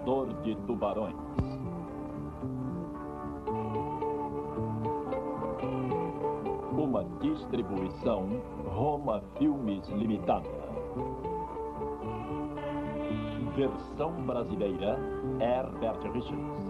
caçador de tubarões. Uma distribuição Roma Filmes Limitada. Versão brasileira Herbert Richards.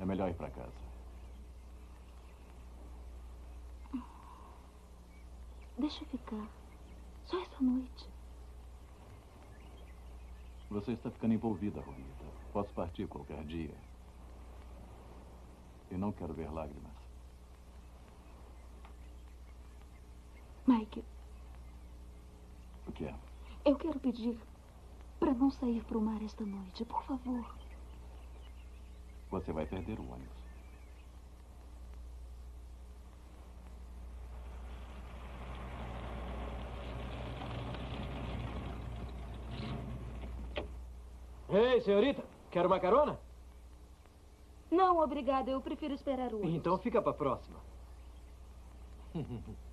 É melhor ir para casa. Deixa eu ficar. Só essa noite. Você está ficando envolvida, Romita. Posso partir qualquer dia. E não quero ver lágrimas. Mike, O que é? eu quero pedir para não sair para o mar esta noite, por favor. Você vai perder o ônibus. Ei, senhorita, quer uma carona? Não, obrigada. Eu prefiro esperar o ônibus. Então fica pra próxima.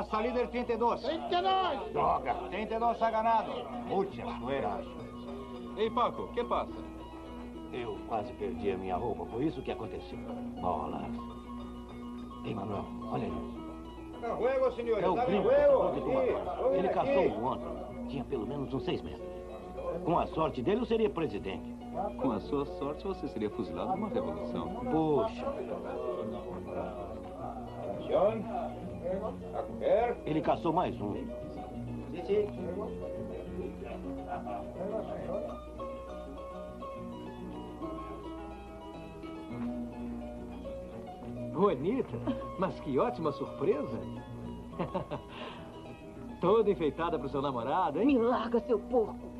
A salida del 32. 32. Droga, 32 ha ganado. Muchas fueras. Ei, Paco, o que passa? Eu quase perdi a minha roupa, foi isso que aconteceu. Bolas. Ei, Manuel, olha aí. Senhores, É o luego. que tomou de uma Ele caçou um ontem. Tinha pelo menos uns seis metros. Com a sorte dele, eu seria presidente. Com a sua sorte, você seria fuzilado numa revolução. Puxa, Atención. Ele caçou mais um. Bonita, mas que ótima surpresa. Toda enfeitada pro seu namorado, hein? Me larga, seu porco.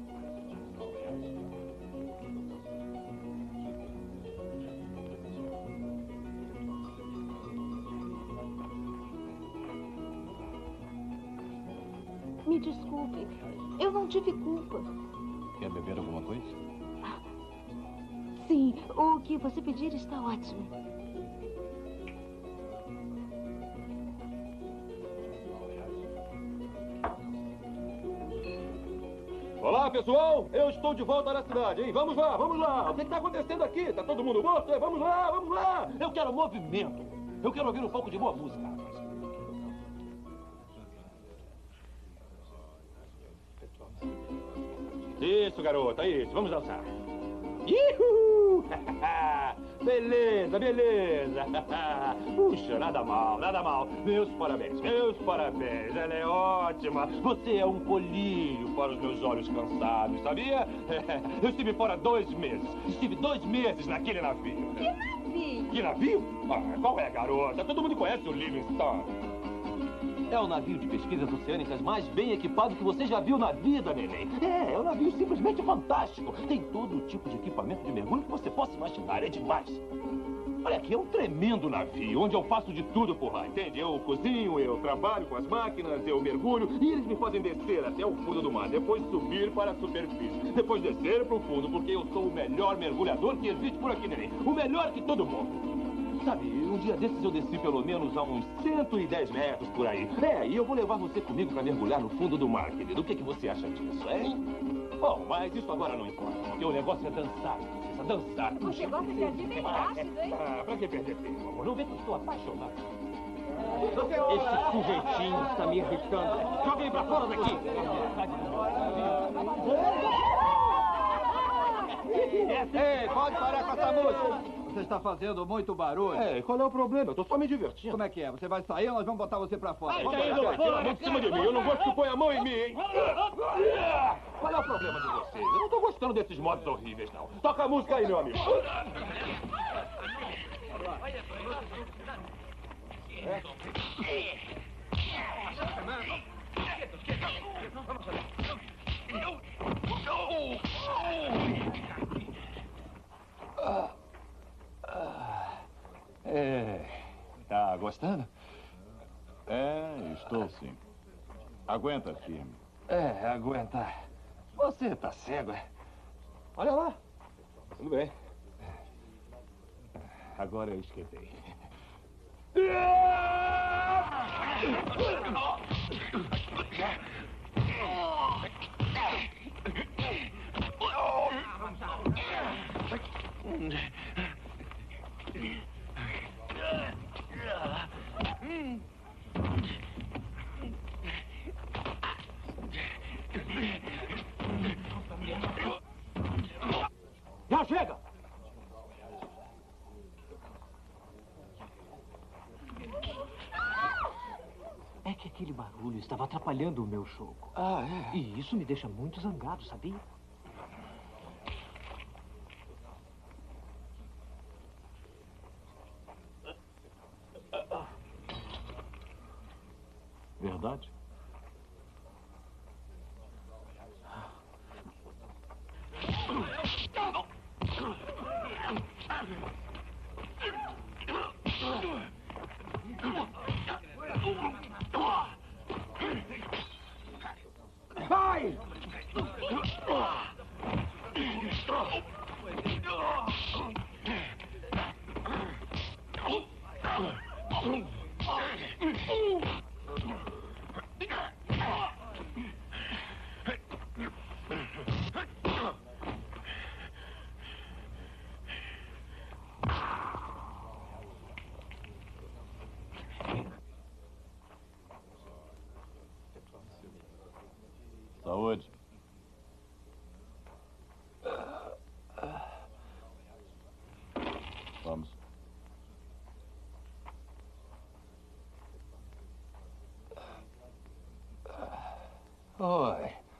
Desculpe. Eu não tive culpa. Quer beber alguma coisa? Sim, o que você pedir está ótimo. Olá, pessoal! Eu estou de volta na cidade, hein? Vamos lá, vamos lá! O que está acontecendo aqui? Tá todo mundo morto? Vamos lá, vamos lá! Eu quero movimento. Eu quero ouvir um pouco de boa música. Isso, garota, isso. Vamos dançar. Ihu! beleza, beleza. Puxa, nada mal, nada mal. Meus parabéns, meus parabéns. Ela é ótima. Você é um colírio para os meus olhos cansados, sabia? Eu estive fora dois meses. Estive dois meses naquele navio. Que navio! Que navio? Ah, qual é, garota? Todo mundo conhece o Livingstone. É o navio de pesquisas oceânicas mais bem equipado que você já viu na vida, neném. É, é um navio simplesmente fantástico. Tem todo o tipo de equipamento de mergulho que você possa imaginar. É demais. Olha aqui, é um tremendo navio, onde eu faço de tudo por lá, entende? Eu cozinho, eu trabalho com as máquinas, eu mergulho e eles me fazem descer até o fundo do mar, depois subir para a superfície, depois descer para o fundo, porque eu sou o melhor mergulhador que existe por aqui, neném. O melhor que todo mundo. Sabe, um dia desses eu desci pelo menos a uns 110 metros por aí. É, e eu vou levar você comigo para mergulhar no fundo do mar, querido. O que, que você acha disso, hein? Bom, mas isso agora não importa, porque o negócio é dançar, princesa, dançar. Você gosta de agir bem rápido, hein? Ah, pra que perder tempo, amor? Não vê que eu estou apaixonado. Esse sujeitinho está me irritando. Joga ele pra fora daqui. Ei, pode parar com essa música. Você está fazendo muito barulho. É, qual é o problema? Eu tô só me divertindo. Como é que é? Você vai sair ou nós vamos botar você pra fora? Vamos lá, cara, tira a mão de cima de mim. Eu não gosto que põe a mão em mim, hein? Qual é o problema de vocês? Eu não tô gostando desses modos horríveis, não. Toca a música aí, meu amigo. É. Tá gostando? É, estou sim. Aguenta firme. É, aguenta. Você tá cego, é? Olha lá. Tudo bem. Agora eu esquentei. Já chega! É que aquele barulho estava atrapalhando o meu show. Ah, é? E isso me deixa muito zangado, sabia? Verdade? Vai!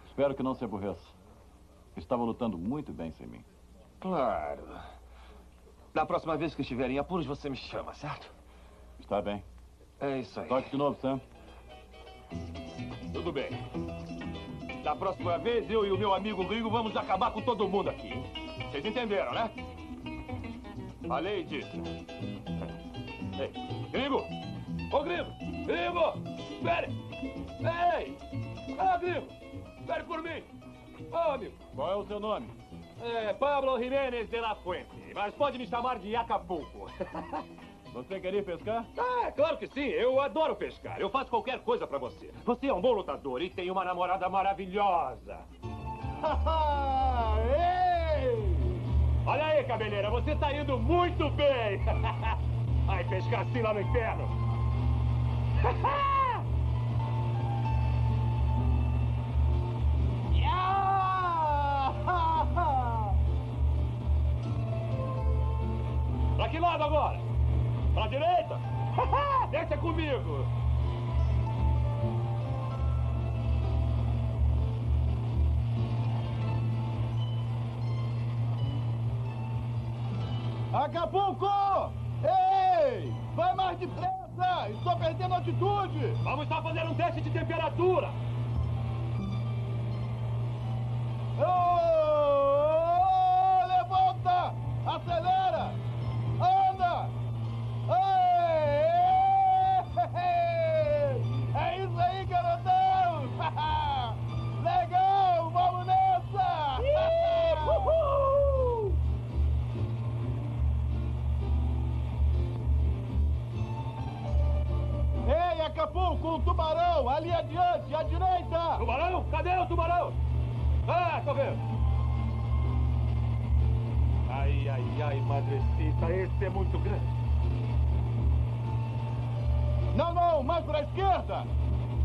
Espero que não se aborreça. Estava lutando muito bem sem mim. Claro. Da próxima vez que estiver em apuros, você me chama, certo? Está bem. É isso aí. Toque de novo, Sam. Tudo bem. Da próxima vez, eu e o meu amigo gringo vamos acabar com todo mundo aqui. Vocês entenderam, né? Falei disso. Ei, gringo! Ô, gringo! Gringo! Espere! Ei! Ah, gringo! Espere por mim! Ô, amigo! Qual é o seu nome? É Pablo Jiménez de la Fuente, mas pode me chamar de Acapulco. Você quer ir pescar? Ah, claro que sim. Eu adoro pescar. Eu faço qualquer coisa pra você. Você é um bom lutador e tem uma namorada maravilhosa. Ei! Olha aí, cabeleira, você tá indo muito bem. Ai, pescar assim lá no inferno. Que lado agora? Pra direita? Deixa comigo! Acapulco! Ei! Vai mais depressa! Estou perdendo altitude! Vamos estar fazendo um teste de temperatura! Ô, Ai, ai, ai, madrecita, esse é muito grande. Não, não, mais para a esquerda!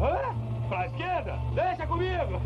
Hã? Pra esquerda? Deixa comigo!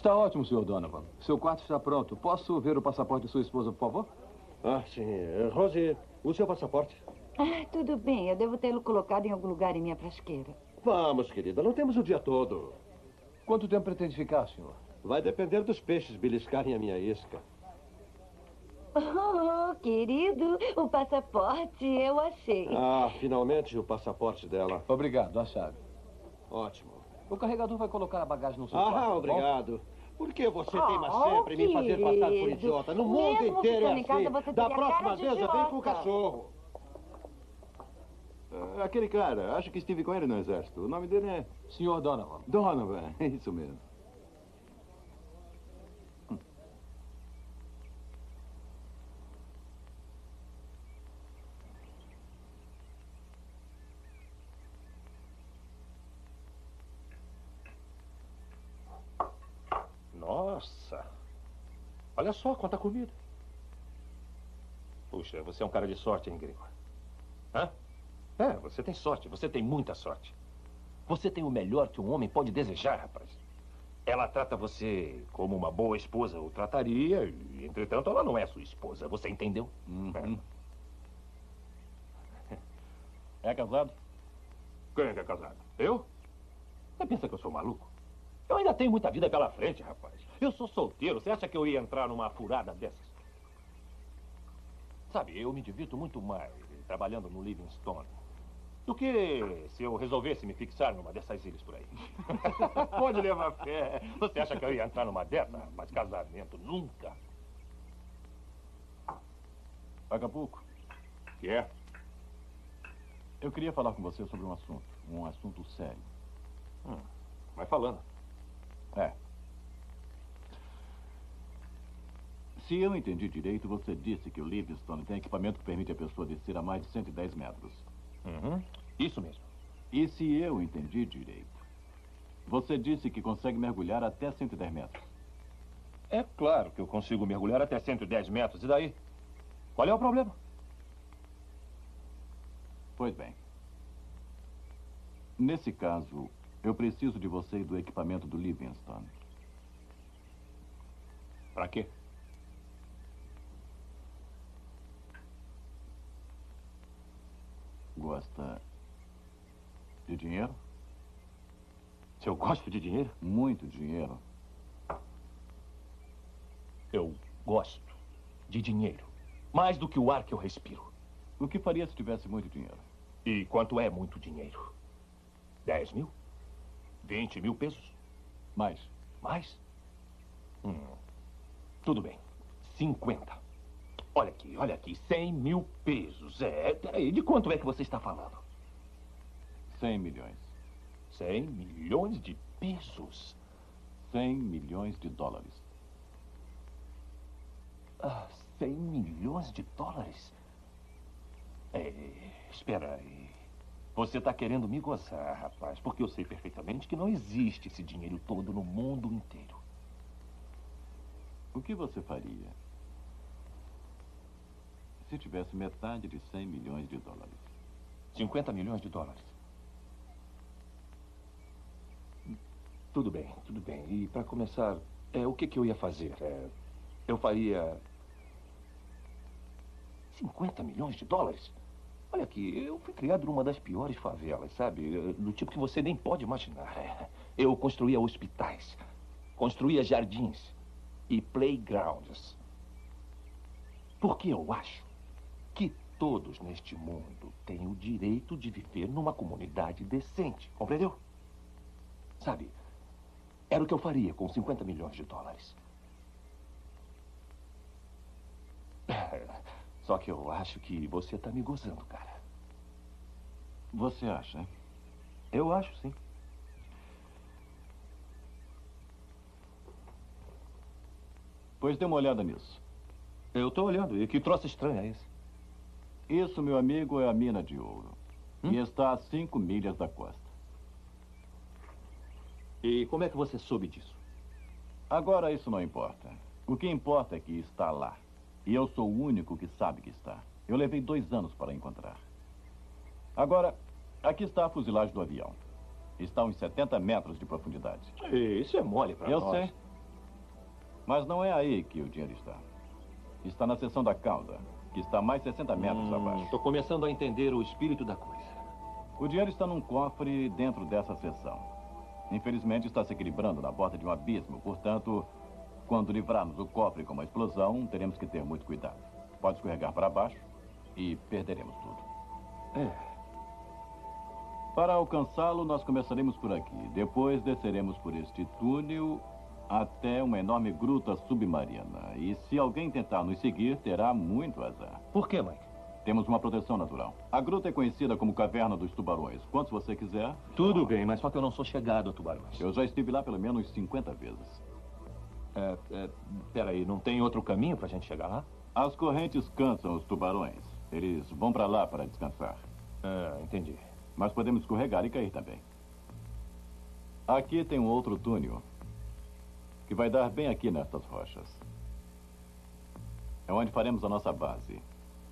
Está ótimo, Sr. Donovan. Seu quarto está pronto. Posso ver o passaporte de sua esposa, por favor? Ah, sim. Rose, o seu passaporte? Ah, tudo bem. Eu devo tê-lo colocado em algum lugar em minha frasqueira. Vamos, querida. Não temos o dia todo. Quanto tempo pretende ficar, senhor? Vai depender dos peixes beliscarem a minha isca. Oh, querido, o passaporte eu achei. Ah, finalmente o passaporte dela. Obrigado, a chave. Ótimo. O carregador vai colocar a bagagem no seu Ah, quarto, bom? obrigado. Por que você Oh, teima sempre em me fazer passar por querido. idiota? No mundo Mesmo inteiro é casa, assim. você Da próxima vez eu venho com o cachorro. Ah, Aquele cara, acho que estive com ele no exército. O nome dele é... Senhor Donovan. Donovan, é isso mesmo. Nossa. Olha só quanta comida. Puxa, você é um cara de sorte, hein, gringo? Hã? É, você tem sorte. Você tem muita sorte. Você tem o melhor que um homem pode desejar, rapaz. Ela trata você como uma boa esposa o trataria, e, entretanto, ela não é sua esposa. Você entendeu? Uhum. É casado? Quem é que é casado? Eu? Você pensa que eu sou maluco? Eu ainda tenho muita vida pela frente, rapaz. Eu sou solteiro. Você acha que eu ia entrar numa furada dessas? Sabe, eu me divirto muito mais trabalhando no Livingstone do que se eu resolvesse me fixar numa dessas ilhas por aí. Pode levar fé. Você acha que eu ia entrar numa dessa? Mas casamento, nunca. Acapulco, Que é? eu queria falar com você sobre um assunto. Um assunto sério. Hum, vai falando. É. Se eu entendi direito, você disse que o Livingstone tem equipamento que permite a pessoa descer a mais de 110 metros. Uhum. Isso mesmo. E se eu entendi direito, você disse que consegue mergulhar até 110 metros. É claro que eu consigo mergulhar até 110 metros. E daí? Qual é o problema? Pois bem. Nesse caso, eu preciso de você e do equipamento do Livingstone. Pra quê? Gosta de dinheiro? Se eu gosto de dinheiro, Muito dinheiro. eu gosto de dinheiro. Mais do que o ar que eu respiro. O que faria se tivesse muito dinheiro? E quanto é muito dinheiro? 10 mil? 20 mil pesos? Mais. Mais? Hum, tudo bem. 50. Olha aqui, olha aqui. 100 mil pesos. É, peraí, de quanto é que você está falando? 100 milhões. 100 milhões de pesos. 100 milhões de dólares. Ah, 100 milhões de dólares? É, espera aí. Você está querendo me gozar, rapaz, porque eu sei perfeitamente que não existe esse dinheiro todo no mundo inteiro. O que você faria se tivesse metade de 100 milhões de dólares? 50 milhões de dólares. Tudo bem, tudo bem. E para começar, é, o que, que eu ia fazer? É, eu faria 50 milhões de dólares? Olha aqui, eu fui criado numa das piores favelas, sabe? Do tipo que você nem pode imaginar. É, Eu construía hospitais, construía jardins e playgrounds. Porque eu acho que todos neste mundo têm o direito de viver numa comunidade decente, compreendeu? Sabe, era o que eu faria com 50 milhões de dólares. Só que eu acho que você está me gozando, cara. Você acha? hein? Eu acho, sim. Pois dê uma olhada nisso. Eu estou olhando. E que troço estranho é esse? Isso, meu amigo, é a mina de ouro. E está a 5 milhas da costa. E como é que você soube disso? Agora isso não importa. O que importa é que está lá. E eu sou o único que sabe que está. Eu levei dois anos para encontrar. Agora, aqui está a fuzilagem do avião. Está a uns 70 metros de profundidade. Isso é mole para eu nós. sei. Mas não é aí que o dinheiro está. Está na seção da cauda, que está a mais 60 metros abaixo. Estou começando a entender o espírito da coisa. O dinheiro está num cofre dentro dessa seção. Infelizmente, está se equilibrando na borda de um abismo. Portanto, quando livrarmos o cofre com uma explosão, teremos que ter muito cuidado. Pode escorregar para baixo e perderemos tudo. É. Para alcançá-lo, nós começaremos por aqui. Depois desceremos por este túnel até uma enorme gruta submarina. E se alguém tentar nos seguir, terá muito azar. Por quê, Mike? Temos uma proteção natural. A gruta é conhecida como Caverna dos Tubarões. Quantos você quiser. Tudo bem, mas só que eu não sou chegado a tubarões. Eu já estive lá pelo menos 50 vezes. É, é, peraí, não tem outro caminho pra gente chegar lá? As correntes cansam os tubarões. Eles vão para lá para descansar. Ah, entendi. Mas podemos escorregar e cair também. Aqui tem um outro túnel que vai dar bem aqui nestas rochas. É onde faremos a nossa base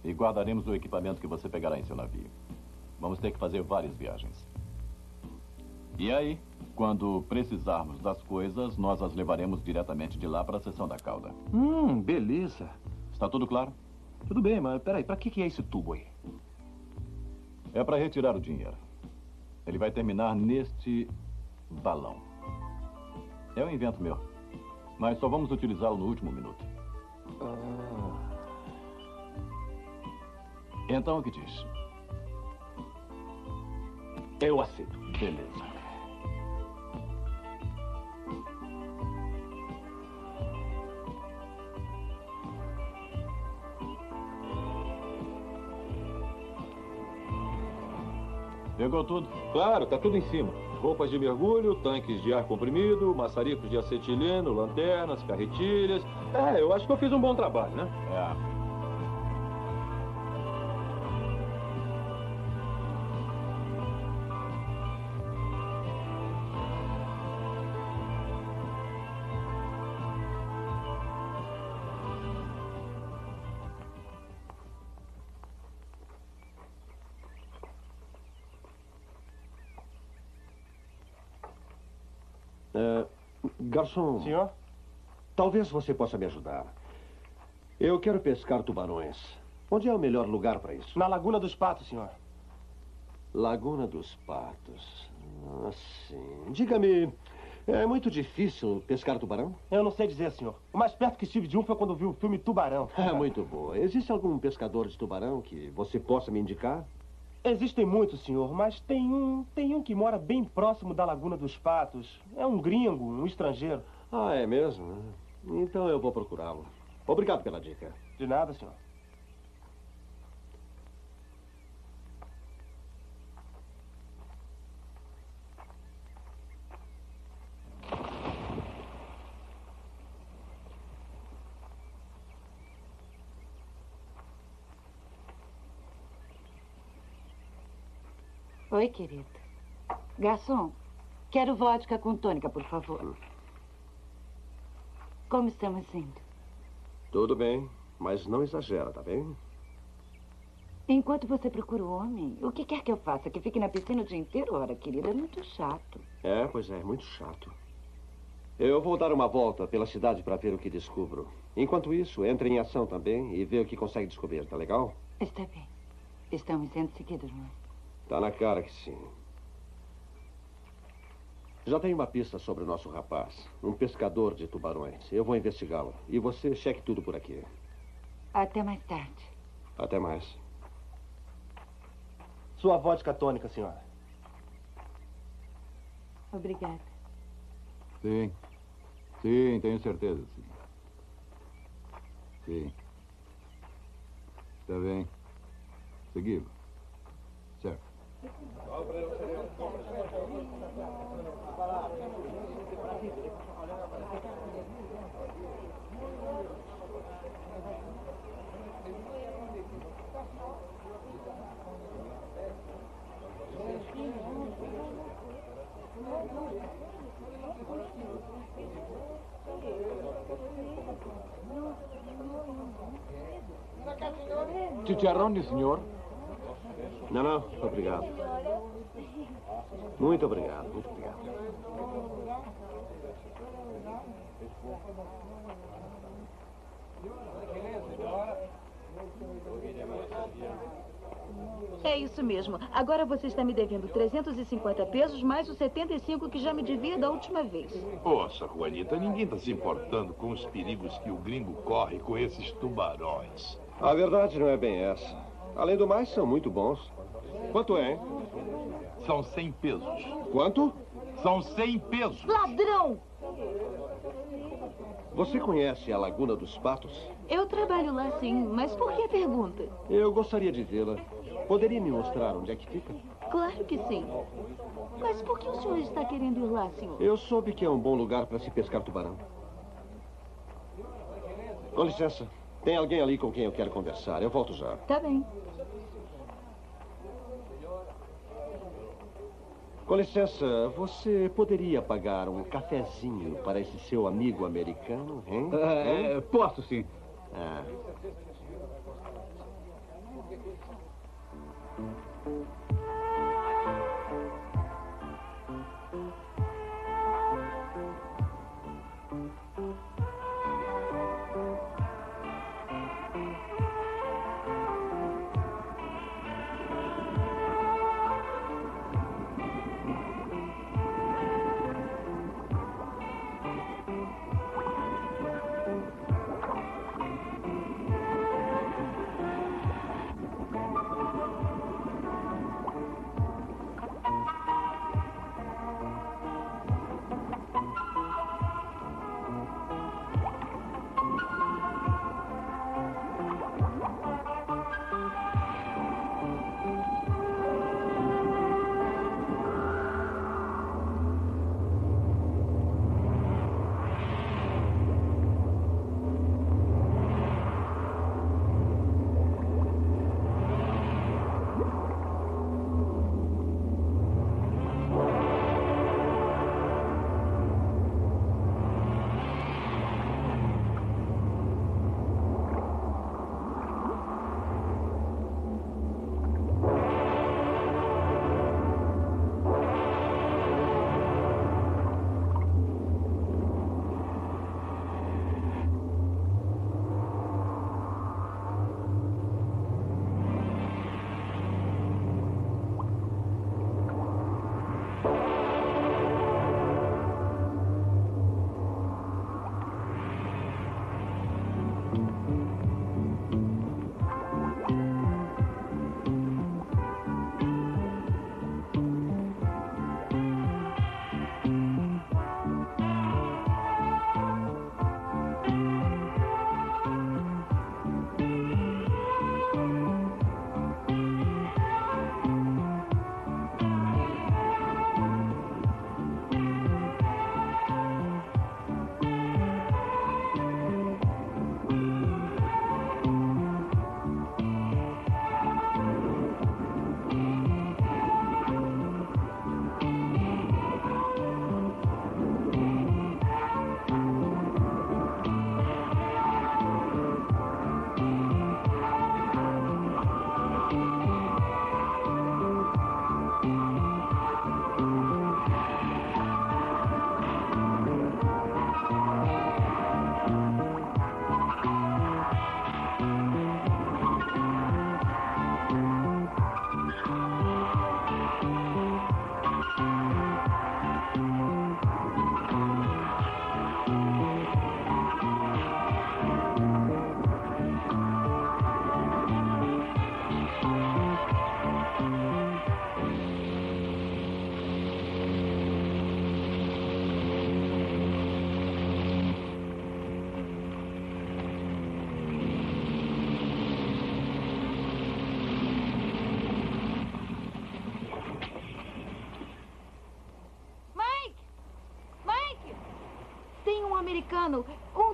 e guardaremos o equipamento que você pegará em seu navio. Vamos ter que fazer várias viagens. E aí, quando precisarmos das coisas, nós as levaremos diretamente de lá para a seção da cauda. Hum, beleza. Está tudo claro? Tudo bem, mas peraí, pra que, que é esse tubo aí? É para retirar o dinheiro. Ele vai terminar neste balão. É um invento meu. Mas só vamos utilizá-lo no último minuto. Ah. Então, o que diz? Eu aceito. Beleza. Pegou tudo? Claro, tá tudo em cima. Roupas de mergulho, tanques de ar comprimido, maçaricos de acetileno, lanternas, carretilhas. É, eu acho que eu fiz um bom trabalho, né? É. garçom. Senhor? Talvez você possa me ajudar. Eu quero pescar tubarões. Onde é o melhor lugar para isso? Na Laguna dos Patos, senhor. Laguna dos Patos. Ah, sim. Diga-me, é muito difícil pescar tubarão? Eu não sei dizer, senhor. O mais perto que estive de um foi quando vi o filme Tubarão. É muito boa. Existe algum pescador de tubarão que você possa me indicar? Existem muitos, senhor, mas tem um, tem um que mora bem próximo da Laguna dos Patos. É um gringo, um estrangeiro. Ah, é mesmo? Então eu vou procurá-lo. Obrigado pela dica. De nada, senhor. Oi, querida. Garçom, quero vodka com tônica, por favor. Como estamos indo? Tudo bem, mas não exagera, tá bem? Enquanto você procura o homem, o que quer que eu faça? Que fique na piscina o dia inteiro? Ora, querida, é muito chato. É, pois é, muito chato. Eu vou dar uma volta pela cidade para ver o que descubro. Enquanto isso, entre em ação também e vê o que consegue descobrir, tá legal? Está bem. Estamos sendo seguidos, não é? Tá na cara que sim. Já tenho uma pista sobre o nosso rapaz. Um pescador de tubarões. Eu vou investigá-lo. E você cheque tudo por aqui. Até mais tarde. Até mais. Sua vodka tônica, senhora. Obrigada. Sim. Sim, tenho certeza, sim. Sim. Está bem. Seguiu. Certo. Chicharrone, senhor. Não, não, obrigado. Muito obrigado, muito obrigado. É isso mesmo. Agora você está me devendo 350 pesos mais os 75 que já me devia da última vez. Poxa, Juanita, ninguém está se importando com os perigos que o gringo corre com esses tubarões. A verdade não é bem essa. Além do mais, são muito bons. Quanto é, hein? São 100 pesos. Quanto? São 100 pesos. Ladrão! Você conhece a Laguna dos Patos? Eu trabalho lá sim, mas por que a pergunta? Eu gostaria de vê-la. Poderia me mostrar onde é que fica? Claro que sim. Mas por que o senhor está querendo ir lá, senhor? Eu soube que é um bom lugar para se pescar tubarão. Com licença. Tem alguém ali com quem eu quero conversar. Eu volto já. Tá bem. Com licença, você poderia pagar um cafezinho para esse seu amigo americano, hein? É, Hein? posso sim. Ah.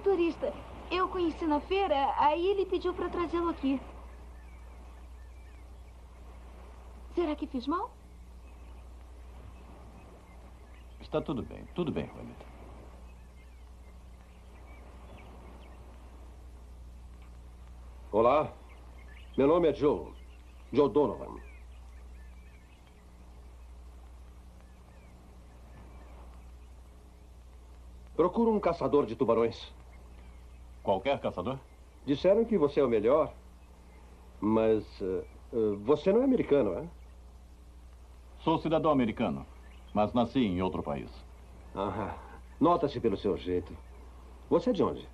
Turista. Eu conheci na feira, aí ele pediu para trazê-lo aqui. Será que fiz mal? Está tudo bem, tudo bem, Juanita. Olá, meu nome é Joe. Joe Donovan. Procuro um caçador de tubarões. Qualquer caçador? Disseram que você é o melhor, mas eh, você não é americano, é? Sou cidadão americano, mas nasci em outro país. Ah, nota-se pelo seu jeito. Você é de onde?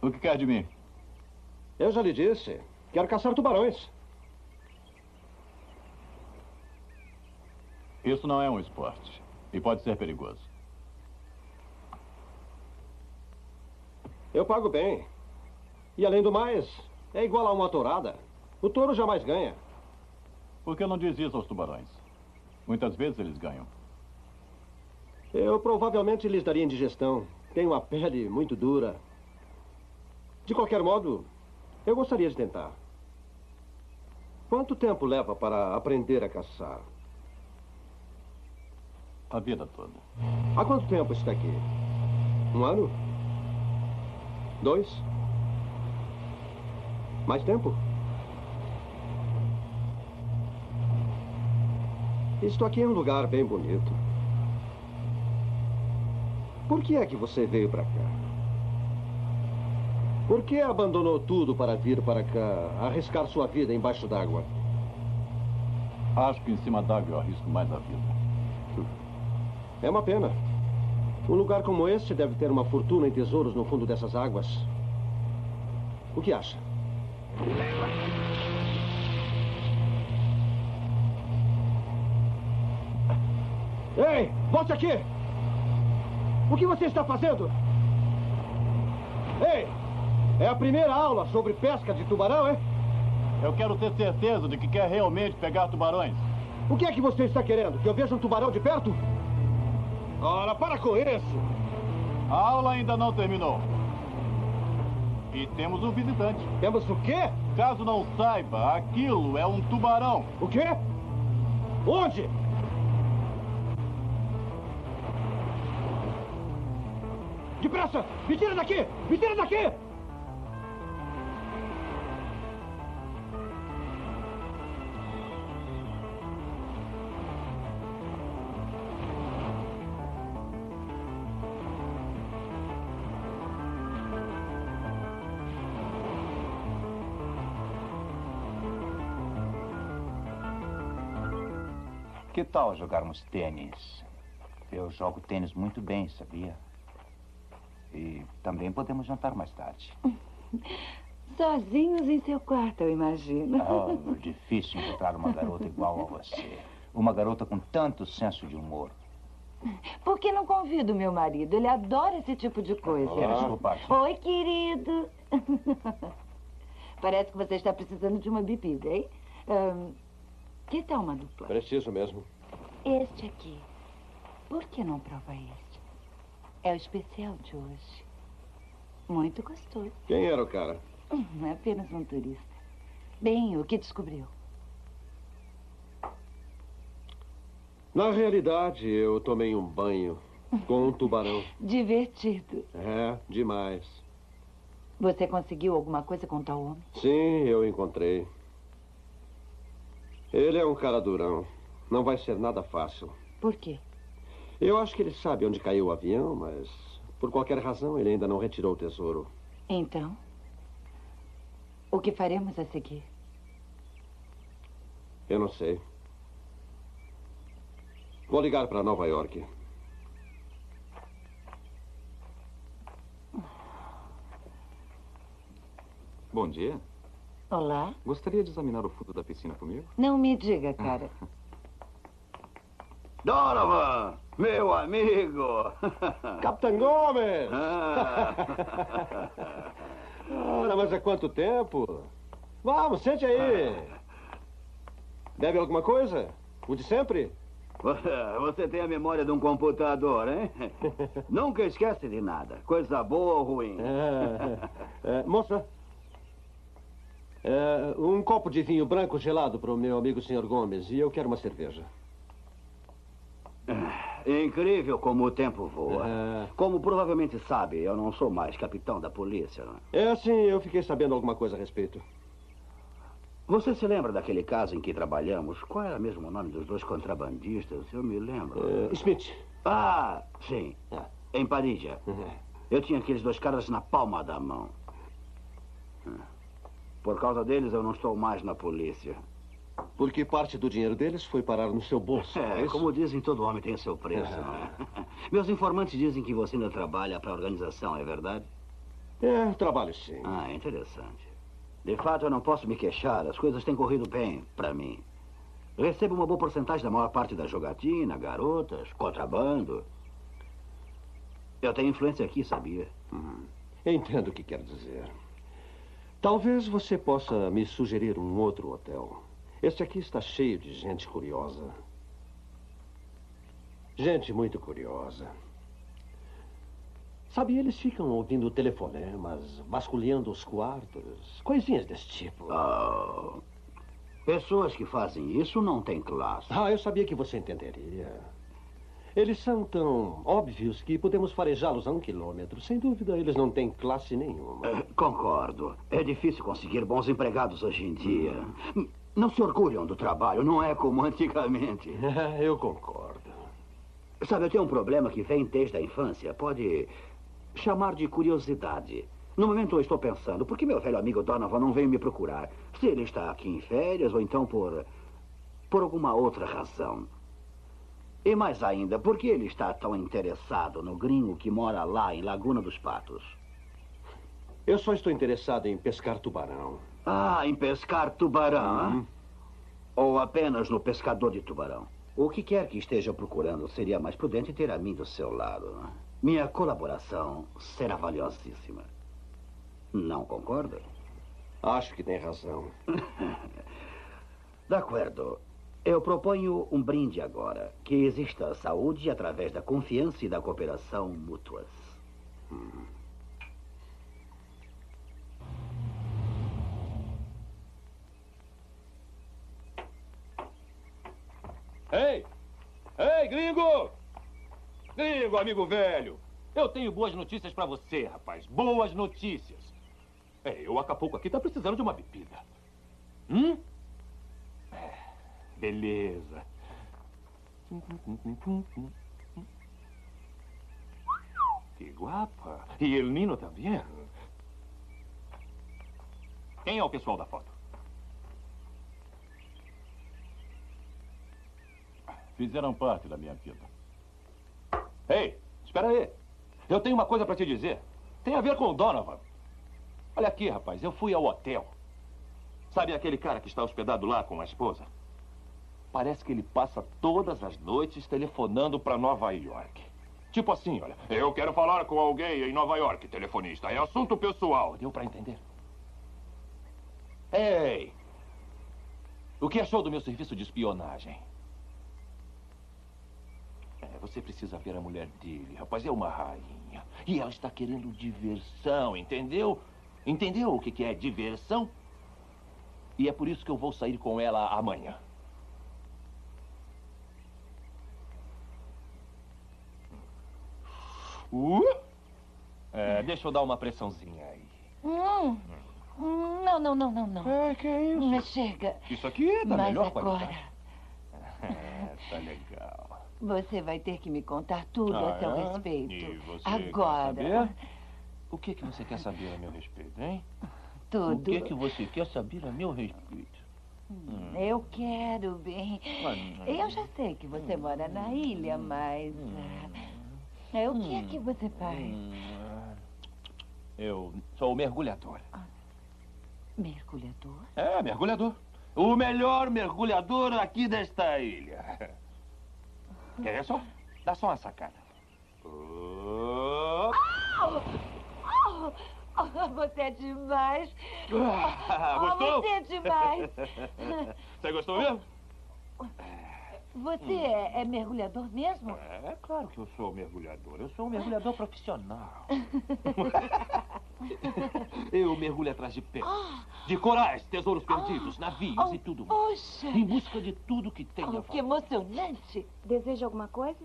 O que quer de mim? Eu já lhe disse. Quero caçar tubarões. Isso não é um esporte. E pode ser perigoso. Eu pago bem. E além do mais, é igual a uma tourada. O touro jamais ganha. Por que não diz isso aos tubarões? Muitas vezes eles ganham. Eu provavelmente lhes daria indigestão. Tenho a pele muito dura. De qualquer modo, Eu gostaria de tentar. Quanto tempo leva para aprender a caçar? A vida toda. Há quanto tempo está aqui? Um ano? Dois? Mais tempo? Isto aqui é um lugar bem bonito. Por que é que você veio para cá? Por que abandonou tudo para vir para cá, arriscar sua vida embaixo d'água? Acho que em cima d'água eu arrisco mais a vida. É uma pena. Um lugar como este deve ter uma fortuna em tesouros no fundo dessas águas. O que acha? Ei, volte aqui! O que você está fazendo? Ei, é a primeira aula sobre pesca de tubarão, é? Eu quero ter certeza de que quer realmente pegar tubarões. O que é que você está querendo? Que eu veja um tubarão de perto? Ora, para com isso! A aula ainda não terminou. E temos um visitante. Temos o quê? Caso não saiba, aquilo é um tubarão. O quê? Onde? Depressa! Me tira daqui! Me tira daqui! Que tal jogarmos tênis? Eu jogo tênis muito bem, sabia? E também podemos jantar mais tarde. Sozinhos em seu quarto, eu imagino. Oh, difícil encontrar uma garota igual a você. Uma garota com tanto senso de humor. Por que não convido meu marido? Ele adora esse tipo de coisa. Quero desculpar. Oi, querido. Parece que você está precisando de uma bebida, hein? Ahn, que tal uma dupla? Preciso mesmo. Este aqui. Por que não prova este? É o especial de hoje. Muito gostoso. Quem era o cara? Hum, É apenas um turista. Bem, o que descobriu? Na realidade, eu tomei um banho com um tubarão. Divertido. É, demais. Você conseguiu alguma coisa com tal homem? Sim, eu encontrei. Ele é um cara durão. Não vai ser nada fácil. Por quê? Eu acho que ele sabe onde caiu o avião, mas por qualquer razão ele ainda não retirou o tesouro. Então, o que faremos a seguir? Eu não sei. Vou ligar para Nova York. Bom dia. Olá? Gostaria de examinar o fundo da piscina comigo? Não me diga, cara. Donovan, meu amigo. Capitão Gomes! Ah. Ora, mas há quanto tempo? Vamos, sente aí. Bebe alguma coisa? O de sempre? Você tem a memória de um computador, hein? Nunca esquece de nada. Coisa boa ou ruim. É, é, moça, é, um copo de vinho branco gelado para o meu amigo Sr. Gomes e eu quero uma cerveja. Incrível como o tempo voa. É. Como provavelmente sabe, eu não sou mais capitão da polícia. não é? É assim, eu fiquei sabendo alguma coisa a respeito. Você se lembra daquele caso em que trabalhamos? Qual era mesmo o nome dos dois contrabandistas? Eu me lembro. É, Smith. Ah, sim. Em Parígia. Eu tinha aqueles dois caras na palma da mão. Por causa deles, eu não estou mais na polícia. Porque parte do dinheiro deles foi parar no seu bolso. É, isso? como dizem, todo homem tem seu preço. não é? Meus informantes dizem que você ainda trabalha para a organização, é verdade? É, trabalho sim. Ah, interessante. De fato, eu não posso me queixar. As coisas têm corrido bem para mim. Recebo uma boa porcentagem da maior parte da jogatina, garotas, contrabando. Eu tenho influência aqui, sabia? Entendo o que quer dizer. Talvez você possa me sugerir um outro hotel. Este aqui está cheio de gente curiosa. Gente muito curiosa. Sabe, eles ficam ouvindo telefonemas, vasculhando os quartos, coisinhas desse tipo. Oh. Pessoas que fazem isso não têm classe. Ah, eu sabia que você entenderia. Eles são tão óbvios que podemos farejá-los a um quilômetro. Sem dúvida, eles não têm classe nenhuma. É, concordo. É difícil conseguir bons empregados hoje em dia. Não se orgulham do trabalho, não é como antigamente. eu concordo. Sabe, eu tenho um problema que vem desde a infância. Pode chamar de curiosidade. No momento eu estou pensando, por que meu velho amigo Donovan não veio me procurar? Se ele está aqui em férias ou então por. por alguma outra razão. E mais ainda, por que ele está tão interessado no gringo que mora lá em Laguna dos Patos? Eu só estou interessado em pescar tubarão. Ah, em pescar tubarão? Uhum. Ou apenas no pescador de tubarão? O que quer que esteja procurando seria mais prudente ter a mim do seu lado. Minha colaboração será valiosíssima. Não concorda? Acho que tem razão. de acordo. Eu proponho um brinde agora. Que exista saúde através da confiança e da cooperação mútuas. Hum. Ei! Ei, gringo! Gringo, amigo velho! Eu tenho boas notícias para você, rapaz. Boas notícias. É, o Acapulco aqui tá precisando de uma bebida. Hum? Beleza. Que guapa. E El Nino também. Quem é o pessoal da foto? Fizeram parte da minha vida. Ei, espera aí. Eu tenho uma coisa para te dizer. Tem a ver com o Donovan. Olha aqui, rapaz, eu fui ao hotel. Sabe aquele cara que está hospedado lá com a esposa? Parece que ele passa todas as noites telefonando para Nova York. Tipo assim, olha, eu quero falar com alguém em Nova York, telefonista. É assunto pessoal. Deu para entender? Ei! O que achou do meu serviço de espionagem? É, você precisa ver a mulher dele, rapaz. É uma rainha. E ela está querendo diversão, entendeu? Entendeu o que é diversão? E é por isso que eu vou sair com ela amanhã. Uh! É, deixa eu dar uma pressãozinha aí. Hum. Não, não, não, não, não. É, que é isso? Chega. Isso aqui é da Mas melhor agora... qualidade. É, tá legal. Você vai ter que me contar tudo Ah, a seu é? respeito. Agora. O que, que você quer saber a meu respeito, hein? Tudo. O que, que você quer saber a meu respeito? Hum. Eu quero bem. Hum. Eu já sei que você mora na ilha, mas. ah, é, o que é que você faz? Hum. Eu sou mergulhador. Mergulhador? É, mergulhador. O melhor mergulhador aqui desta ilha. Quer ver só? Dá só uma sacada. Oh. Oh, oh, você é demais. Ah, Oh, gostou? você é demais. Você gostou mesmo? Você é, é mergulhador mesmo? É claro que eu sou mergulhador. Eu sou um mergulhador profissional. Eu mergulho atrás de peixes, de corais, tesouros perdidos, navios e tudo mais. Poxa! Em busca de tudo que tem a Oh, que emocionante. Deseja alguma coisa?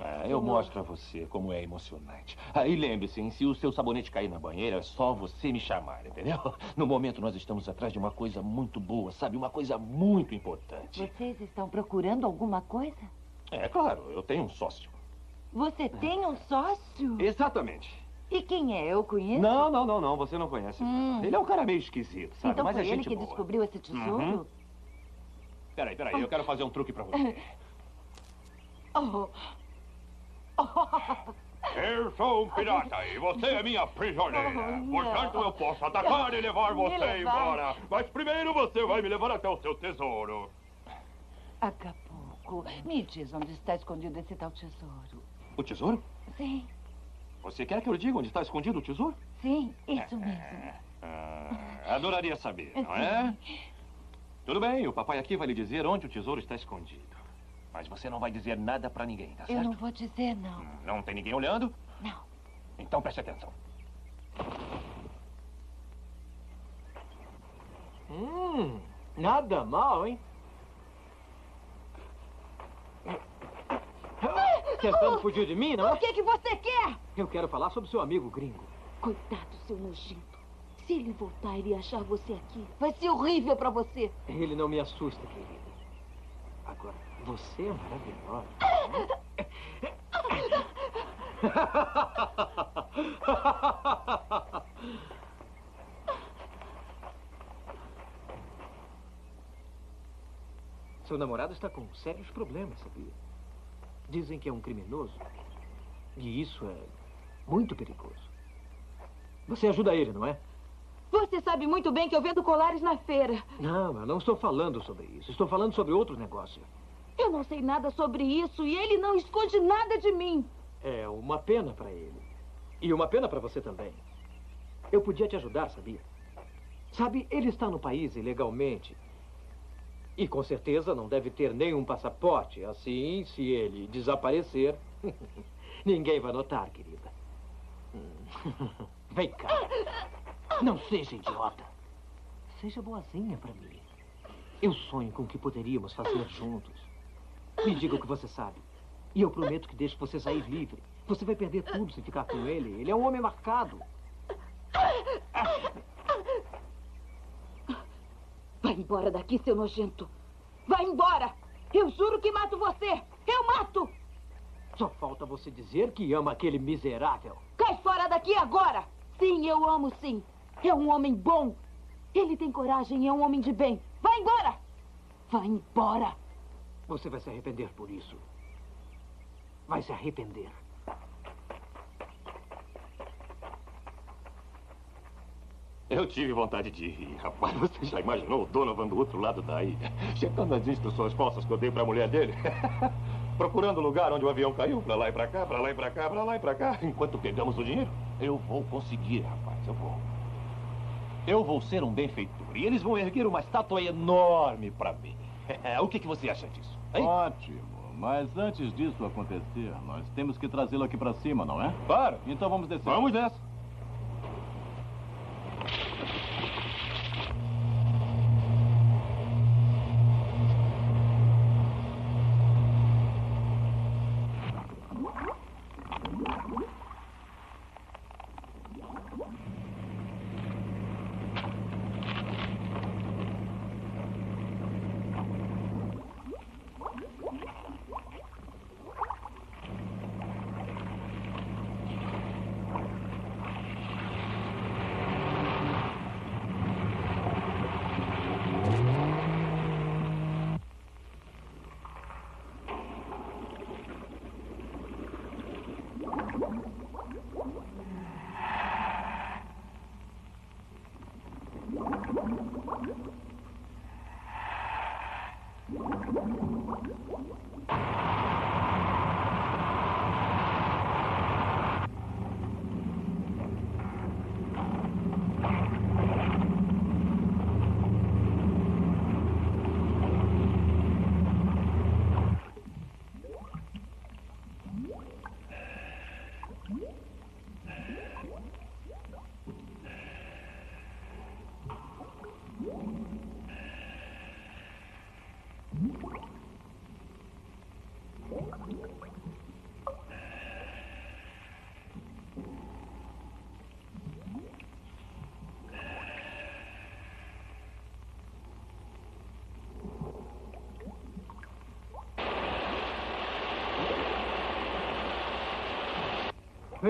É, eu mostro a você como é emocionante. Aí lembre-se, se o seu sabonete cair na banheira, é só você me chamar, entendeu? No momento nós estamos atrás de uma coisa muito boa, sabe? Uma coisa muito importante. Vocês estão procurando alguma coisa? É claro, eu tenho um sócio. Você tem um sócio? Exatamente. E quem é? Eu conheço? Não, não, não, não, você não conhece. Hum. Ele é um cara meio esquisito, sabe? Então Mas foi é ele gente que boa. descobriu esse tesouro? Uhum. Peraí, peraí, eu quero fazer um truque pra você. Oh. Eu sou um pirata e você é minha prisioneira. Oh, Portanto, eu posso atacar e levar você levar? embora. Mas primeiro você vai me levar até o seu tesouro. Acapulco. Me diz onde está escondido esse tal tesouro. O tesouro? Sim, Você quer que eu diga onde está escondido o tesouro? sim, isso mesmo. Ah, adoraria saber, não é? Tudo bem, o papai aqui vai lhe dizer onde o tesouro está escondido. Mas você não vai dizer nada pra ninguém, tá Eu certo? não vou dizer não. Não tem ninguém olhando? Não. Então preste atenção. Hum, nada mal, hein? Tentando fugir de mim, não é? O que, que você quer? Eu quero falar sobre seu amigo gringo. Coitado, seu nojento. Se ele voltar e achar você aqui, vai ser horrível pra você. Ele não me assusta, querida. Agora, você é maravilhosa. Seu namorado está com sérios problemas, sabia? Dizem que é um criminoso. E isso é muito perigoso. Você ajuda ele, não é? Você sabe muito bem que eu vendo colares na feira. Não, eu não estou falando sobre isso. Estou falando sobre outro negócio. Eu não sei nada sobre isso e ele não esconde nada de mim. É uma pena para ele. E uma pena para você também. Eu podia te ajudar, sabia? Sabe, ele está no país ilegalmente. E com certeza não deve ter nenhum passaporte. Assim, se ele desaparecer, ninguém vai notar, querida. Vem cá. Não seja idiota. Seja boazinha para mim. Eu sonho com o que poderíamos fazer juntos. Me diga o que você sabe. E eu prometo que deixo você sair livre. Você vai perder tudo se ficar com ele. Ele é um homem marcado. Vai embora daqui, seu nojento. Vai embora. Eu juro que mato você. Eu mato. Só falta você dizer que ama aquele miserável. Cai fora daqui agora. Sim, eu amo sim. É um homem bom. Ele tem coragem e é um homem de bem. Vai embora. Vai embora. Você vai se arrepender por isso. Vai se arrepender. Eu tive vontade de rir, rapaz. Você já imaginou o Donovan do outro lado da ilha? Checando as instruções falsas que eu dei pra mulher dele? Procurando o lugar onde o avião caiu, pra lá e pra cá, pra lá e pra cá, pra lá e pra cá. Enquanto pegamos o dinheiro, eu vou conseguir, rapaz, eu vou. Eu vou ser um benfeitor e eles vão erguer uma estátua enorme pra mim. o que, que você acha disso? Hein? Ótimo. Mas antes disso acontecer, nós temos que trazê-lo aqui pra cima, não é? Claro. Então vamos descer. Vamos nessa.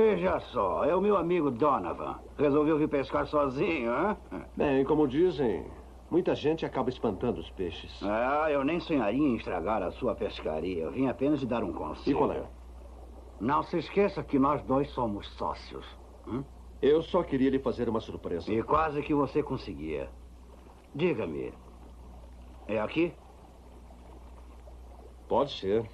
Veja só, é o meu amigo Donovan. Resolveu vir pescar sozinho, hein? Bem, como dizem, muita gente acaba espantando os peixes. Ah, eu nem sonharia em estragar a sua pescaria. Eu vim apenas lhe dar um conselho. E qual é? Não se esqueça que nós dois somos sócios. Hum? Eu só queria lhe fazer uma surpresa. E quase que você conseguia. Diga-me, é aqui? Pode ser.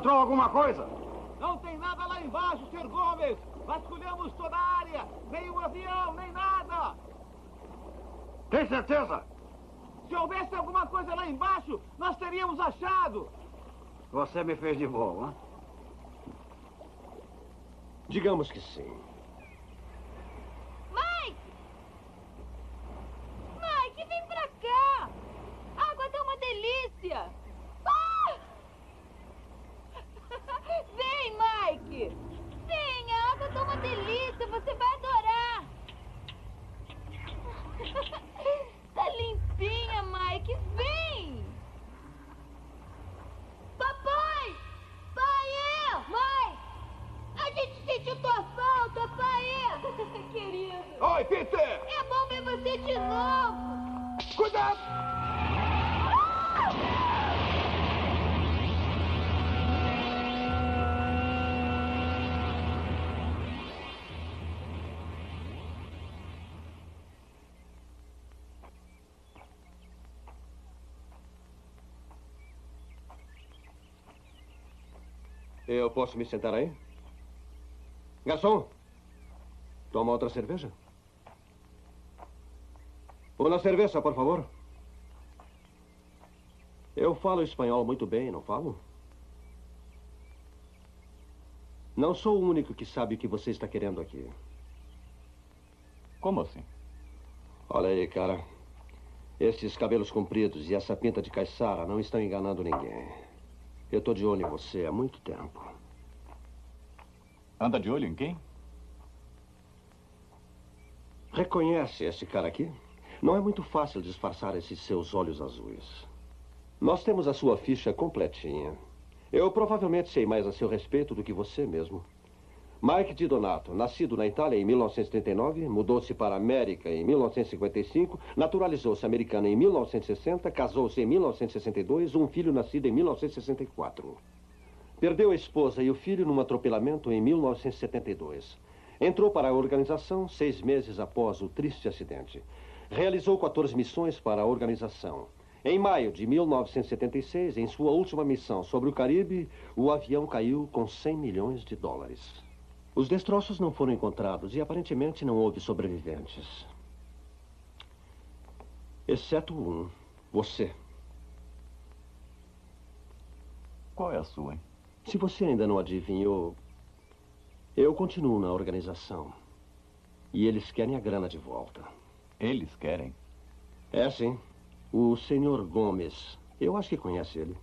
Encontrou alguma coisa? lá embaixo, Sr. Gomes! Vasculhamos toda a área! Nem um avião, nem nada! Tem certeza? Se houvesse alguma coisa lá embaixo, nós teríamos achado! Você me fez de bom, hein? Digamos que sim. Eu posso me sentar aí? Garçom, toma outra cerveja? Uma cerveja, por favor. Eu falo espanhol muito bem, não falo? Não sou o único que sabe o que você está querendo aqui. Como assim? Olha aí, cara. Esses cabelos compridos e essa pinta de caiçara não estão enganando ninguém. Eu estou de olho em você há muito tempo. Anda de olho em quem? Reconhece esse cara aqui? Não é muito fácil disfarçar esses seus olhos azuis. Nós temos a sua ficha completinha. Eu provavelmente sei mais a seu respeito do que você mesmo. Mike Di Donato, nascido na Itália em 1939, mudou-se para a América em 1955, naturalizou-se americano em 1960, casou-se em 1962, um filho nascido em 1964. Perdeu a esposa e o filho num atropelamento em 1972. Entrou para a organização seis meses após o triste acidente. Realizou 14 missões para a organização. Em maio de 1976, em sua última missão sobre o Caribe, o avião caiu com 100 milhões de dólares. Os destroços não foram encontrados e aparentemente não houve sobreviventes. Exceto um, você. Qual é a sua, hein? Se você ainda não adivinhou, eu continuo na organização. E eles querem a grana de volta. Eles querem? É, sim. O senhor Gomes. Eu acho que conhece ele.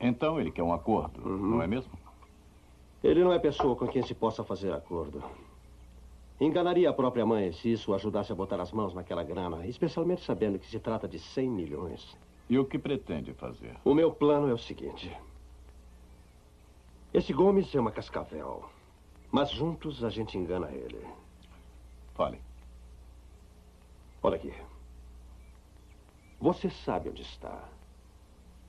Então ele quer um acordo, não é mesmo? Ele não é pessoa com quem se possa fazer acordo. Enganaria a própria mãe se isso ajudasse a botar as mãos naquela grana, especialmente sabendo que se trata de 100 milhões. E o que pretende fazer? O meu plano é o seguinte: esse Gomes é uma cascavel, mas juntos a gente engana ele. Fale. Olha aqui. Você sabe onde está.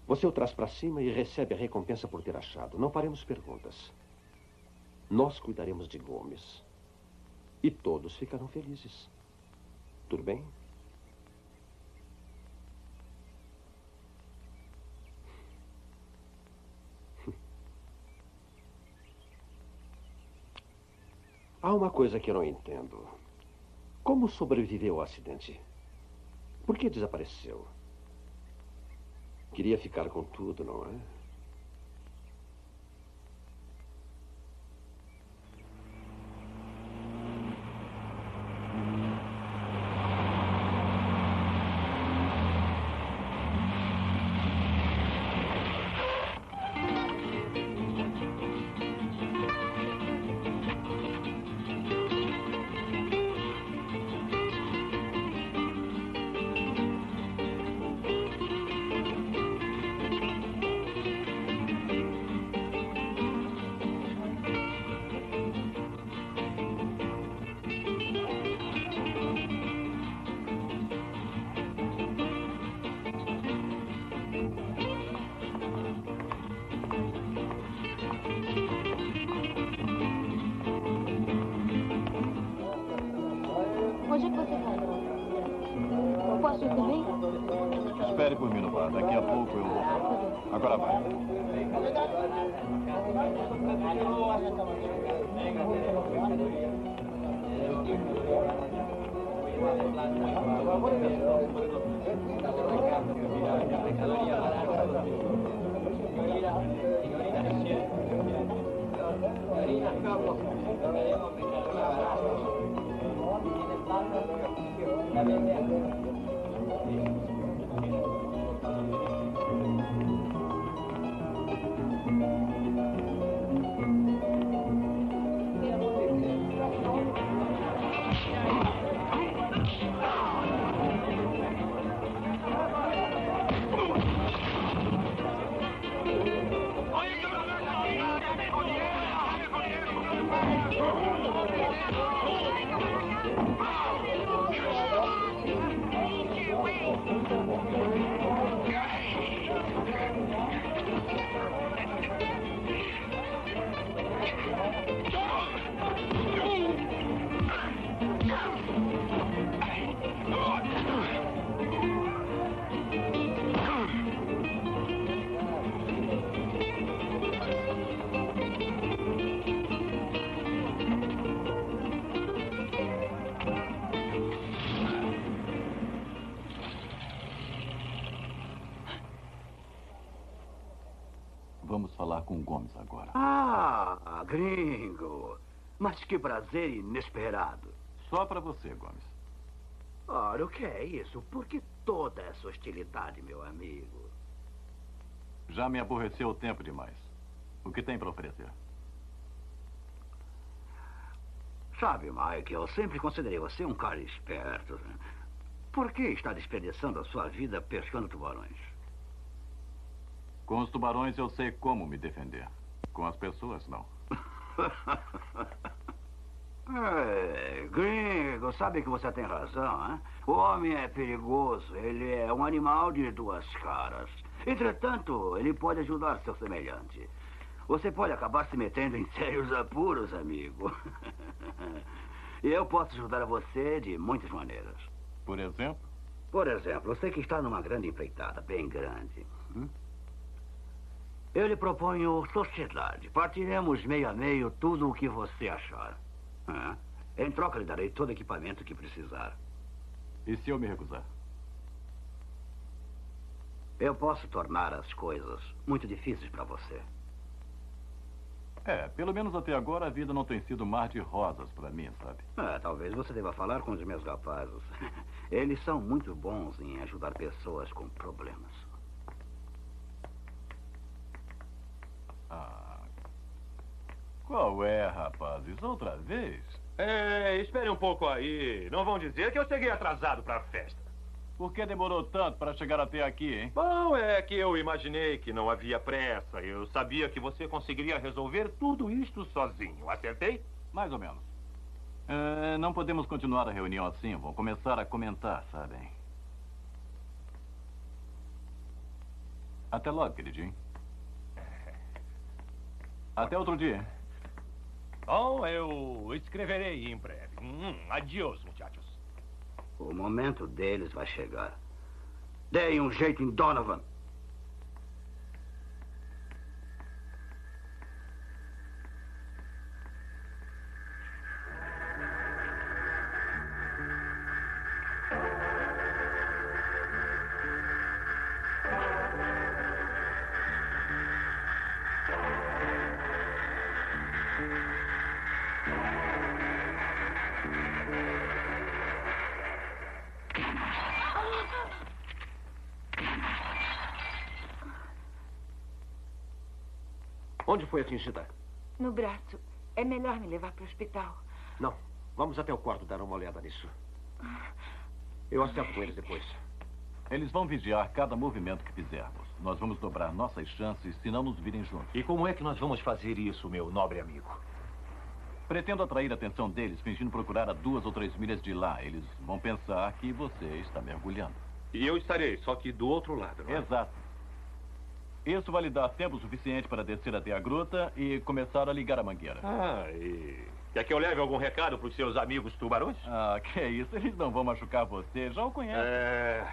Você o traz para cima e recebe a recompensa por ter achado. Não faremos perguntas. Nós cuidaremos de Gomes. E todos ficarão felizes. Tudo bem? Há uma coisa que eu não entendo. Como sobreviveu ao acidente? Por que desapareceu? Queria ficar com tudo, não é? Prazer inesperado. Só para você, Gomes. Ora, o que é isso? Por que toda essa hostilidade, meu amigo? Já me aborreceu o tempo demais. O que tem para oferecer? Sabe, Mike, eu sempre considerei você um cara esperto. Por que está desperdiçando a sua vida pescando tubarões? Com os tubarões eu sei como me defender. Com as pessoas, não. É, gringo, sabe que você tem razão, hein? O homem é perigoso, ele é um animal de duas caras. Entretanto, ele pode ajudar seu semelhante. Você pode acabar se metendo em sérios apuros, amigo. E eu posso ajudar você de muitas maneiras. Por exemplo? Por exemplo, sei que está numa grande empreitada, bem grande. hum? Eu lhe proponho sociedade. Partiremos meio a meio tudo o que você achar. Hã? Em troca, lhe darei todo o equipamento que precisar. E se eu me recusar? Eu posso tornar as coisas muito difíceis para você. É, pelo menos até agora a vida não tem sido mar de rosas para mim, sabe? Ah, talvez você deva falar com os meus rapazes. Eles são muito bons em ajudar pessoas com problemas. Ah. Qual é, rapazes? Outra vez? É, espere um pouco aí. Não vão dizer que eu cheguei atrasado para a festa. Por que demorou tanto para chegar até aqui, hein? Bom, é que eu imaginei que não havia pressa. Eu sabia que você conseguiria resolver tudo isto sozinho. Acertei? Mais ou menos. É, não podemos continuar a reunião assim. Vão começar a comentar, sabem? Até logo, queridinho. Até outro dia. Bom, eu escreverei em breve. Hum, adiós, muchachos. O momento deles vai chegar. Deem um jeito em Donovan. Foi atingida? No braço. É melhor me levar para o hospital. Não. Vamos até o quarto dar uma olhada nisso. Eu acerto com eles depois. Eles vão vigiar cada movimento que fizermos. Nós vamos dobrar nossas chances se não nos virem juntos. E como é que nós vamos fazer isso, meu nobre amigo? Pretendo atrair a atenção deles, fingindo procurar a duas ou três milhas de lá. Eles vão pensar que você está mergulhando. E eu estarei, só que do outro lado, não é? Exato. Isso vai lhe dar tempo suficiente para descer até a gruta e começar a ligar a mangueira. Ah, e... Quer que eu leve algum recado para os seus amigos tubarões? Ah, que é isso. Eles não vão machucar você. Já o conhecem. É...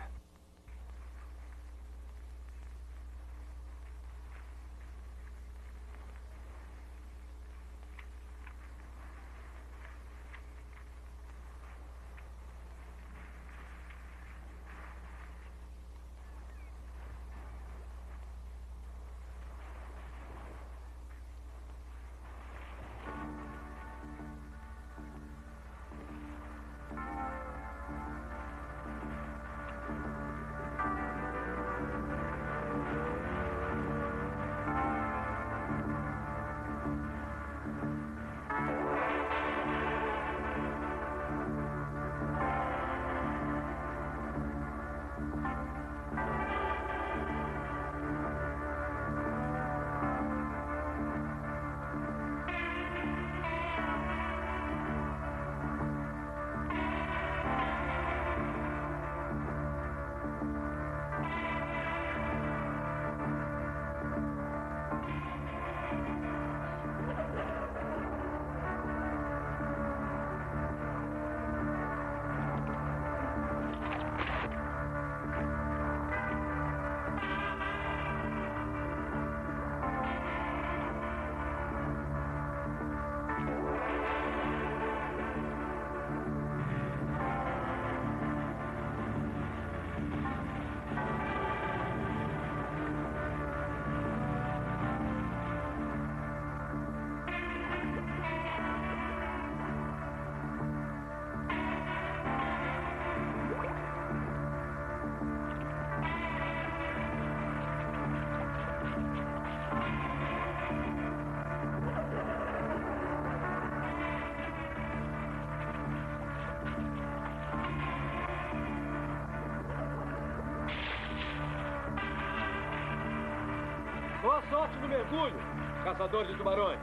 sorte no mergulho, caçador de tubarões.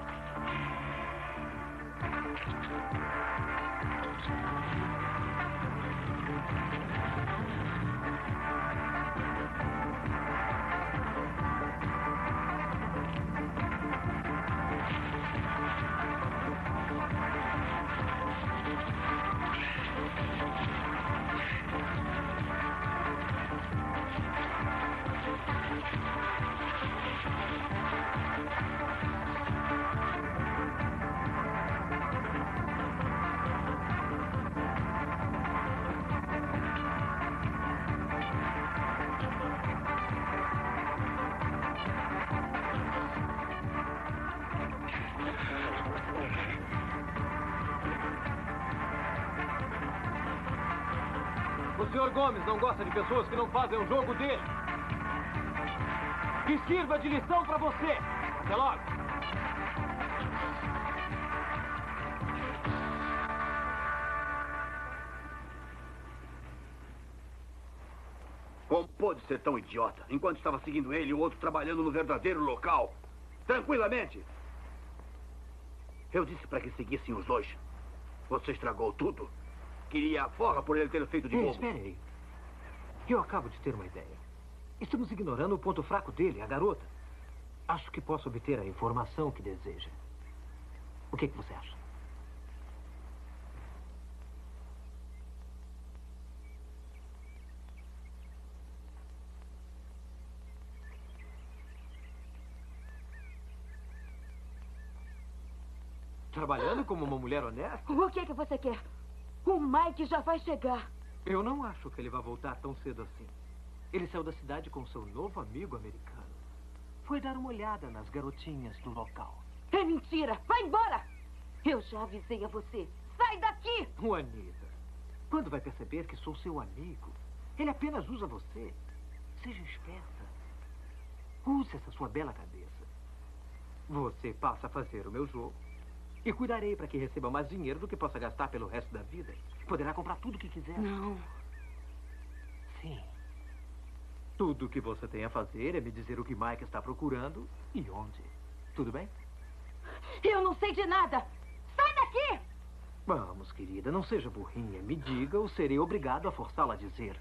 O senhor Gomes não gosta de pessoas que não fazem o jogo dele. Que sirva de lição para você. Até logo. Como pôde ser tão idiota? Enquanto estava seguindo ele, o outro trabalhando no verdadeiro local. Tranquilamente. Eu disse para que seguissem os dois. Você estragou tudo. Queria a forra por ele ter feito de novo. espere aí. Eu acabo de ter uma ideia. Estamos ignorando o ponto fraco dele, a garota. Acho que posso obter a informação que deseja. O que, que você acha? Trabalhando como uma mulher honesta? O que, que você quer? O Mike já vai chegar. Eu não acho que ele vai voltar tão cedo assim. Ele saiu da cidade com seu novo amigo americano. Foi dar uma olhada nas garotinhas do local. É mentira! Vai embora! Eu já avisei a você. Sai daqui! Juanita, quando vai perceber que sou seu amigo? Ele apenas usa você. Seja esperta. Use essa sua bela cabeça. Você passa a fazer o meu jogo. E cuidarei para que receba mais dinheiro do que possa gastar pelo resto da vida. Poderá comprar tudo o que quiser. Não. Sim. Tudo o que você tem a fazer é me dizer o que Mike está procurando e onde. Tudo bem? Eu não sei de nada! Sai daqui! Vamos, querida, não seja burrinha. Me diga ou serei obrigado a forçá-la a dizer.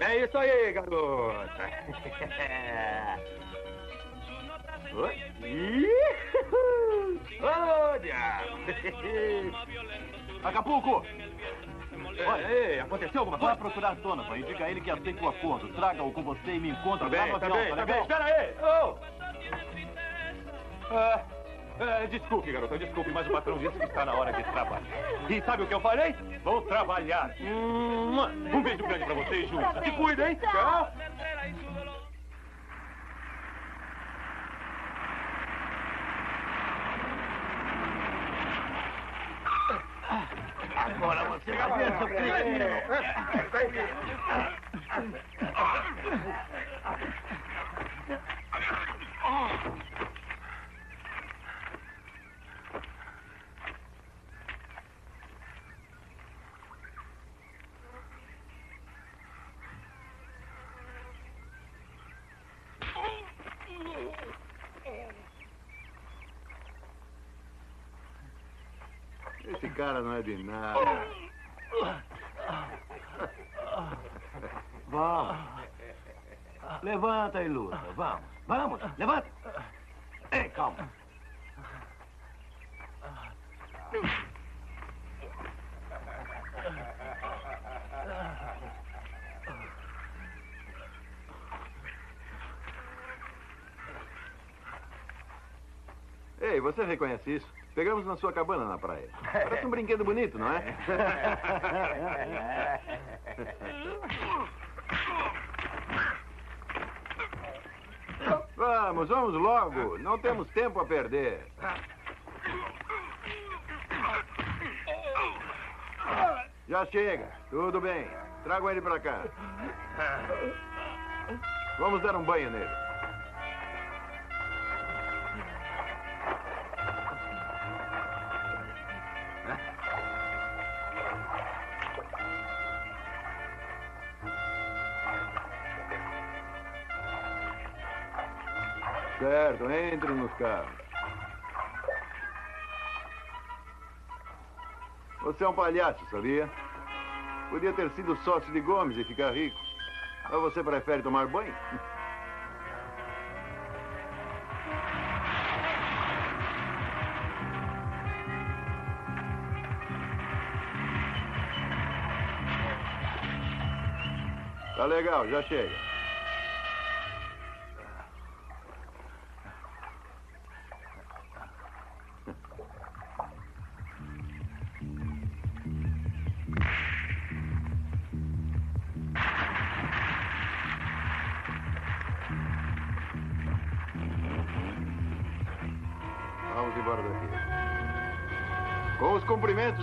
É isso aí, garota. Oi? Ih, Olha! Acapulco! Olha, ei, aconteceu alguma coisa? Vá procurar Donovan e diga a ele que aceito o acordo. Traga-o com você e me encontre Tá lá bem, no tá avião, bem, tá bem. Espera aí! Oh! Ah, ah, desculpe, garota, desculpe, mas o patrão disse que está na hora de trabalhar. E sabe o que eu falei? Vou trabalhar. Hum, Um beijo grande pra vocês, Júlia. Se cuida, hein? Tchau. Cara não é de nada. Vamos. Levanta e luta. Vamos. Vamos. Levanta. Ei, calma. Ei, você reconhece isso? Pegamos na sua cabana na praia. Parece um brinquedo bonito, não é? Vamos, vamos logo. Não temos tempo a perder. Já chega. Tudo bem. Trago ele pra cá. Vamos dar um banho nele. Certo, entre nos carros. Você é um palhaço, sabia? Podia ter sido sócio de Gomes e ficar rico. Mas você prefere tomar banho? Tá legal, já chega.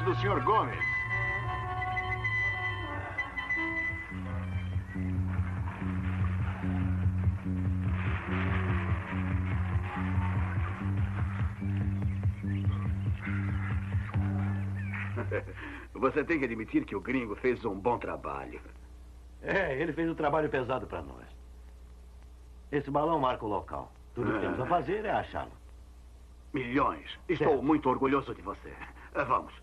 Do Sr. Gomes. Você tem que admitir que o gringo fez um bom trabalho. É, ele fez um trabalho pesado para nós. Esse balão marca o local. Tudo que temos a fazer é achá-lo. Milhões. Estou muito orgulhoso de você. Ah, Vamos.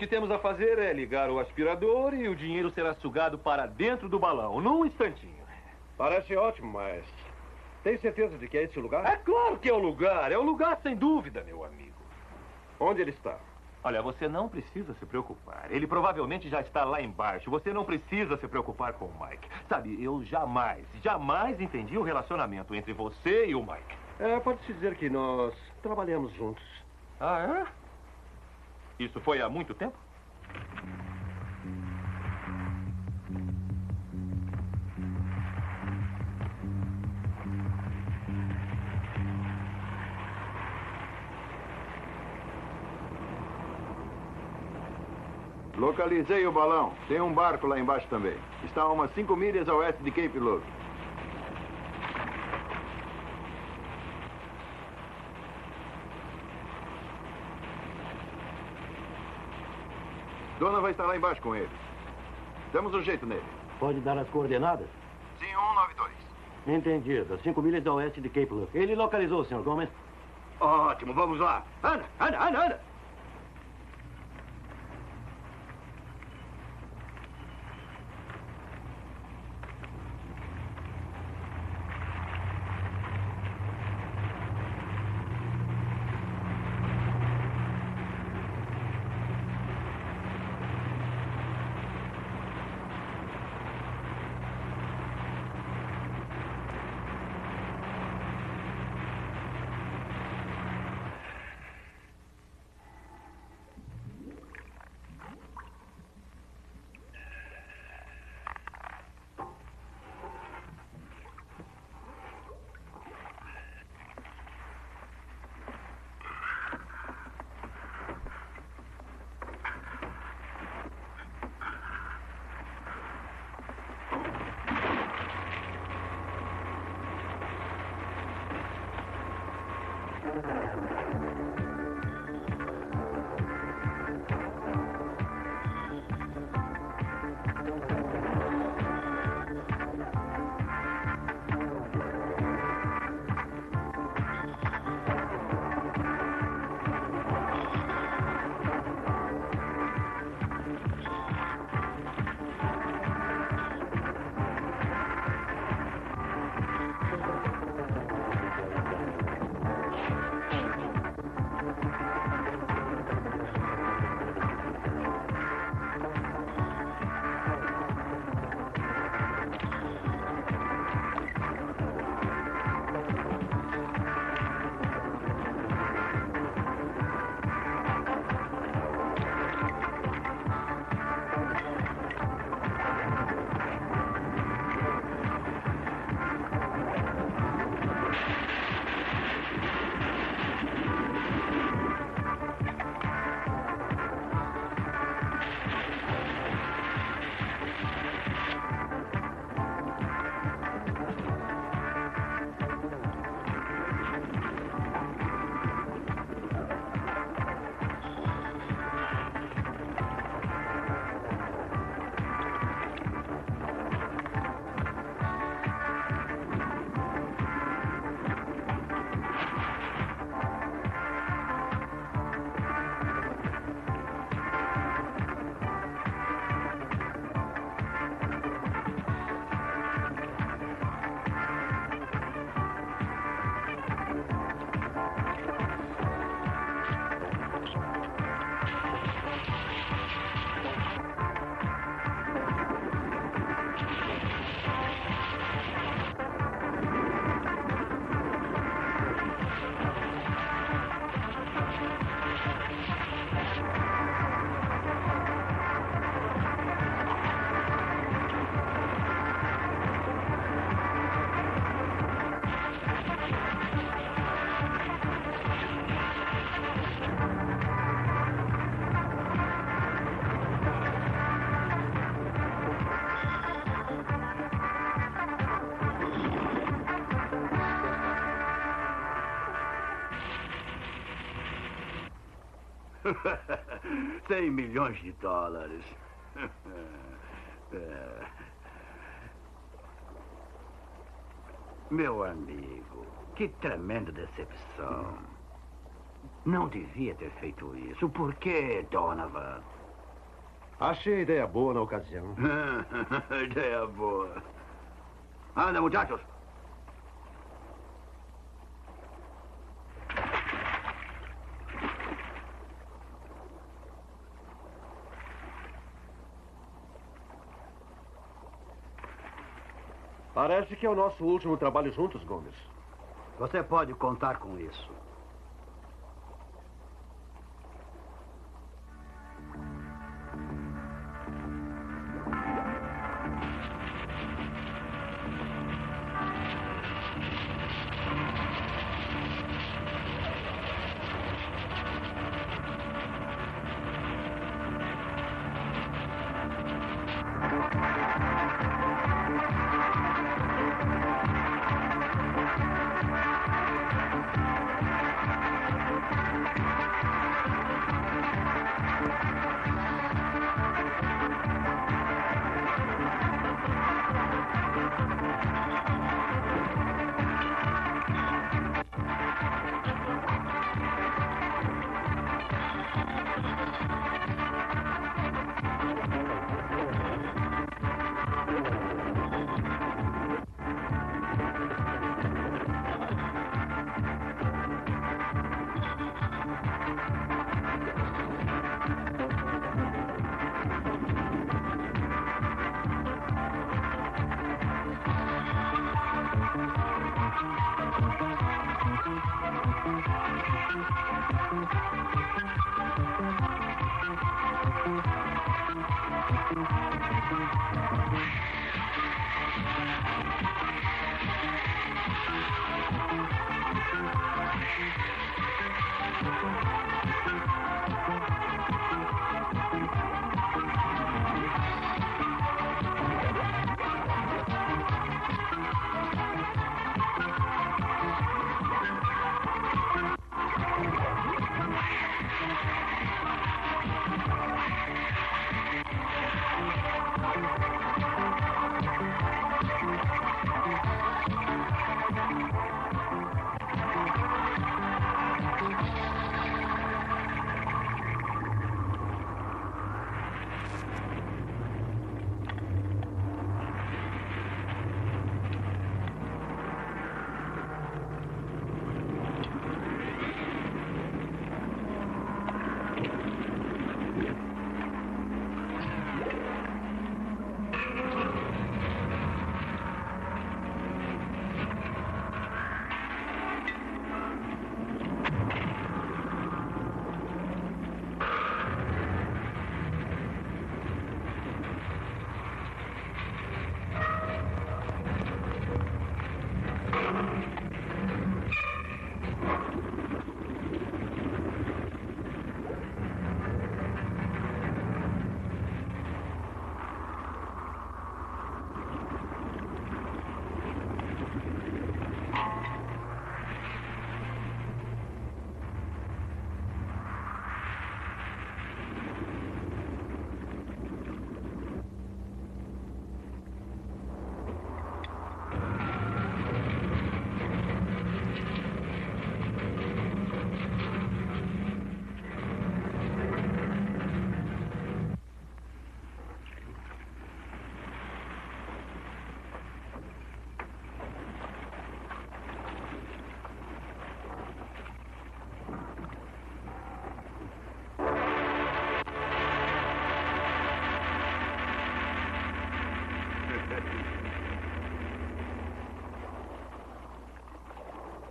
Que temos a fazer é ligar o aspirador e o dinheiro será sugado para dentro do balão, num instantinho. Parece ótimo, mas. Tem certeza de que é esse o lugar? É claro que é o lugar, é o lugar sem dúvida, meu amigo. Onde ele está? Olha, você não precisa se preocupar. Ele provavelmente já está lá embaixo. Você não precisa se preocupar com o Mike. Sabe, eu jamais, jamais entendi o relacionamento entre você e o Mike. É, pode-se dizer que nós trabalhamos juntos. Ah, é? Isso foi há muito tempo? Localizei o balão. Tem um barco lá embaixo também. Está a umas 5 milhas a oeste de Cape Lourdes. Dona vai estar lá embaixo com ele. Damos um jeito nele. Pode dar as coordenadas? Sim, 192. Entendido. Cinco milhas a oeste de Cape Look. Ele localizou o Sr. Gomes. É? Ótimo, vamos lá. Ana, Ana, Ana, Ana. 100 milhões de dólares. É. Meu amigo, que tremenda decepção. Não devia ter feito isso. Por quê, Donovan? Achei ideia boa na ocasião. ideia boa. Anda, muchachos. Parece que é o nosso último trabalho juntos, Gomes. Você pode contar com isso.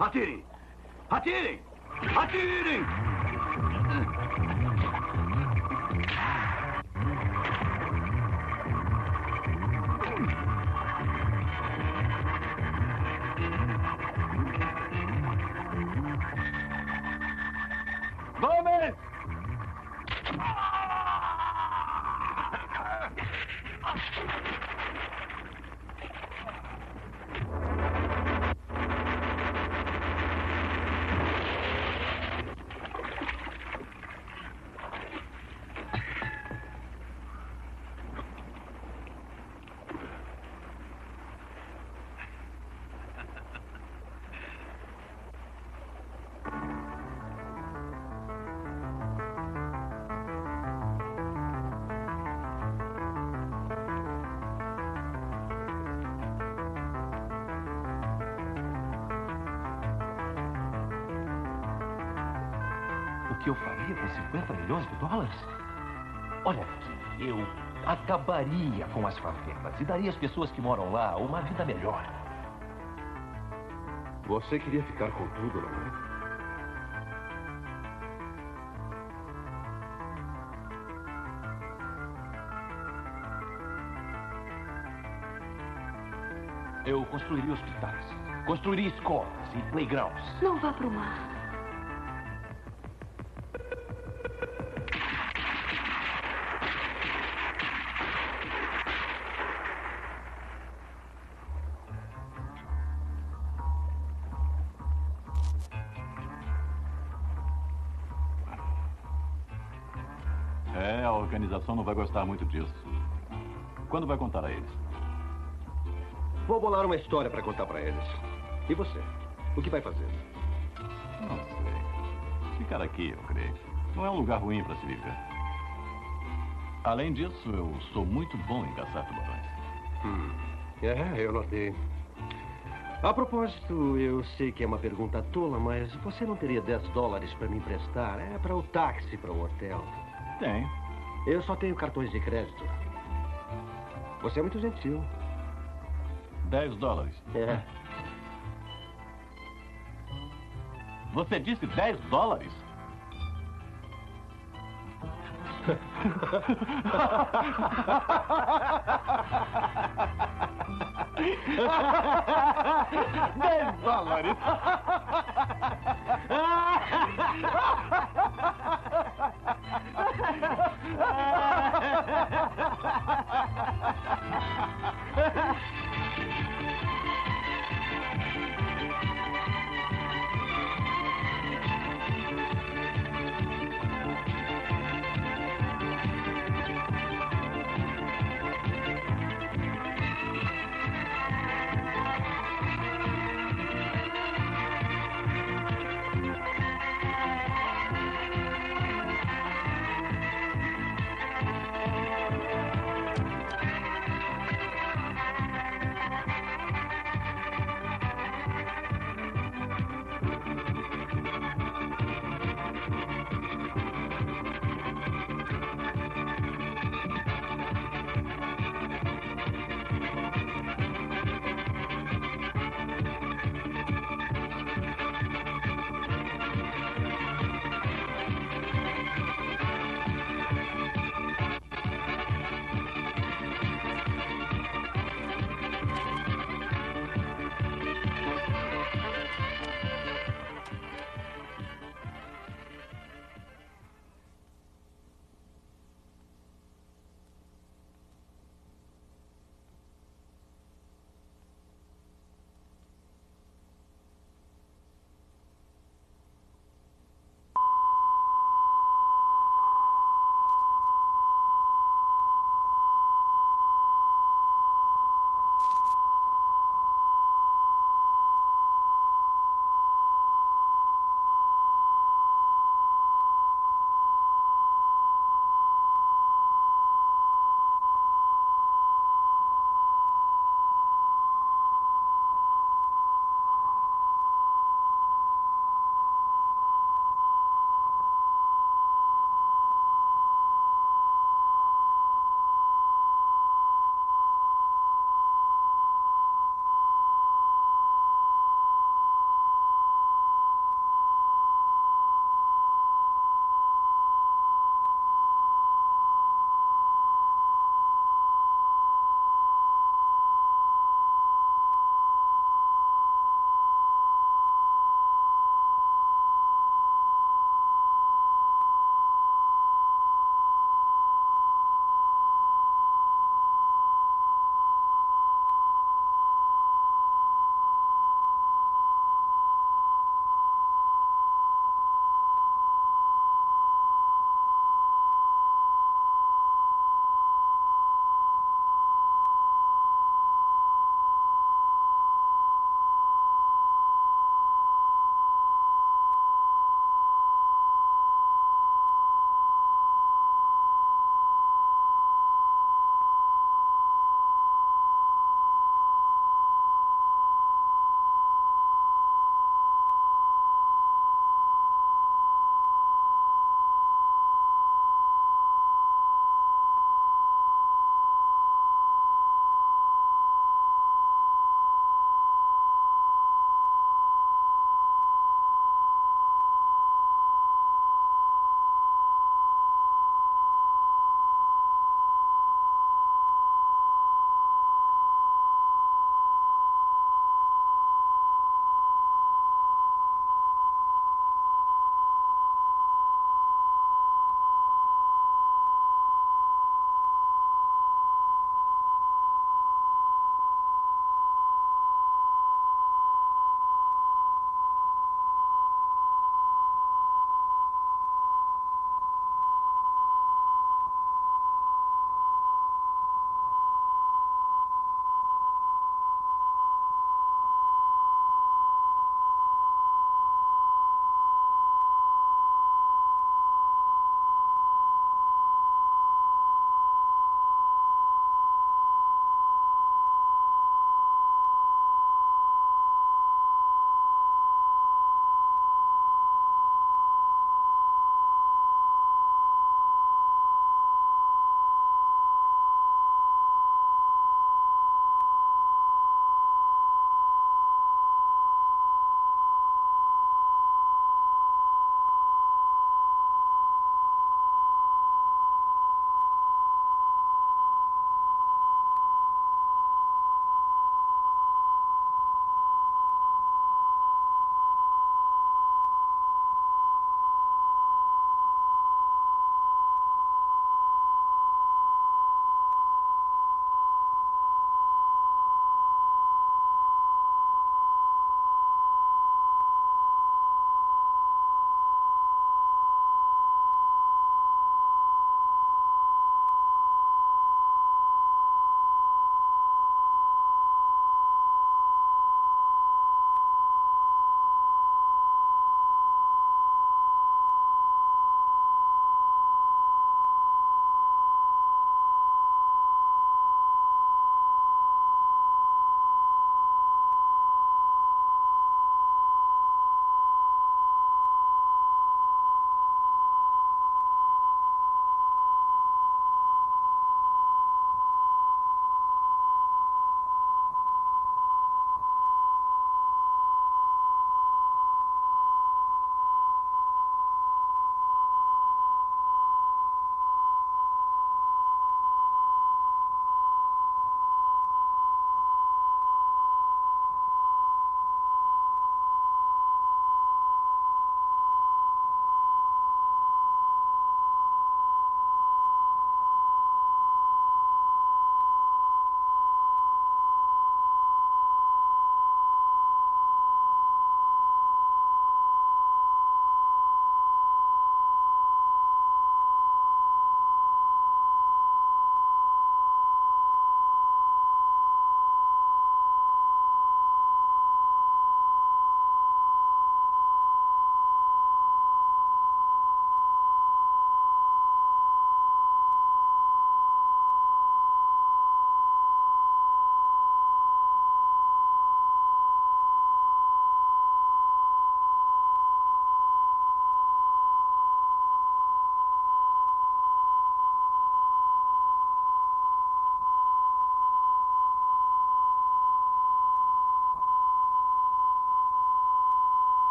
Aterin! Aterin! Aterin! Que eu faria com 50 milhões de dólares? Olha aqui, eu acabaria com as favelas e daria às pessoas que moram lá uma vida melhor. Você queria ficar com tudo, não é? Eu construiria hospitais, construiria escolas e playgrounds. Não vá pro mar. Disso. Quando vai contar a eles? Vou bolar uma história para contar para eles. E você? O que vai fazer? Não sei. Ficar aqui, eu creio. Não é um lugar ruim para se viver. Além disso, eu sou muito bom em caçar tubarões. Hum. É, eu notei. A propósito, eu sei que é uma pergunta tola, mas você não teria 10 dólares para me emprestar? É para o táxi para o hotel. Tem. Eu só tenho cartões de crédito. Você é muito gentil. 10 dólares. É. Você disse 10 dólares? Dez dólares.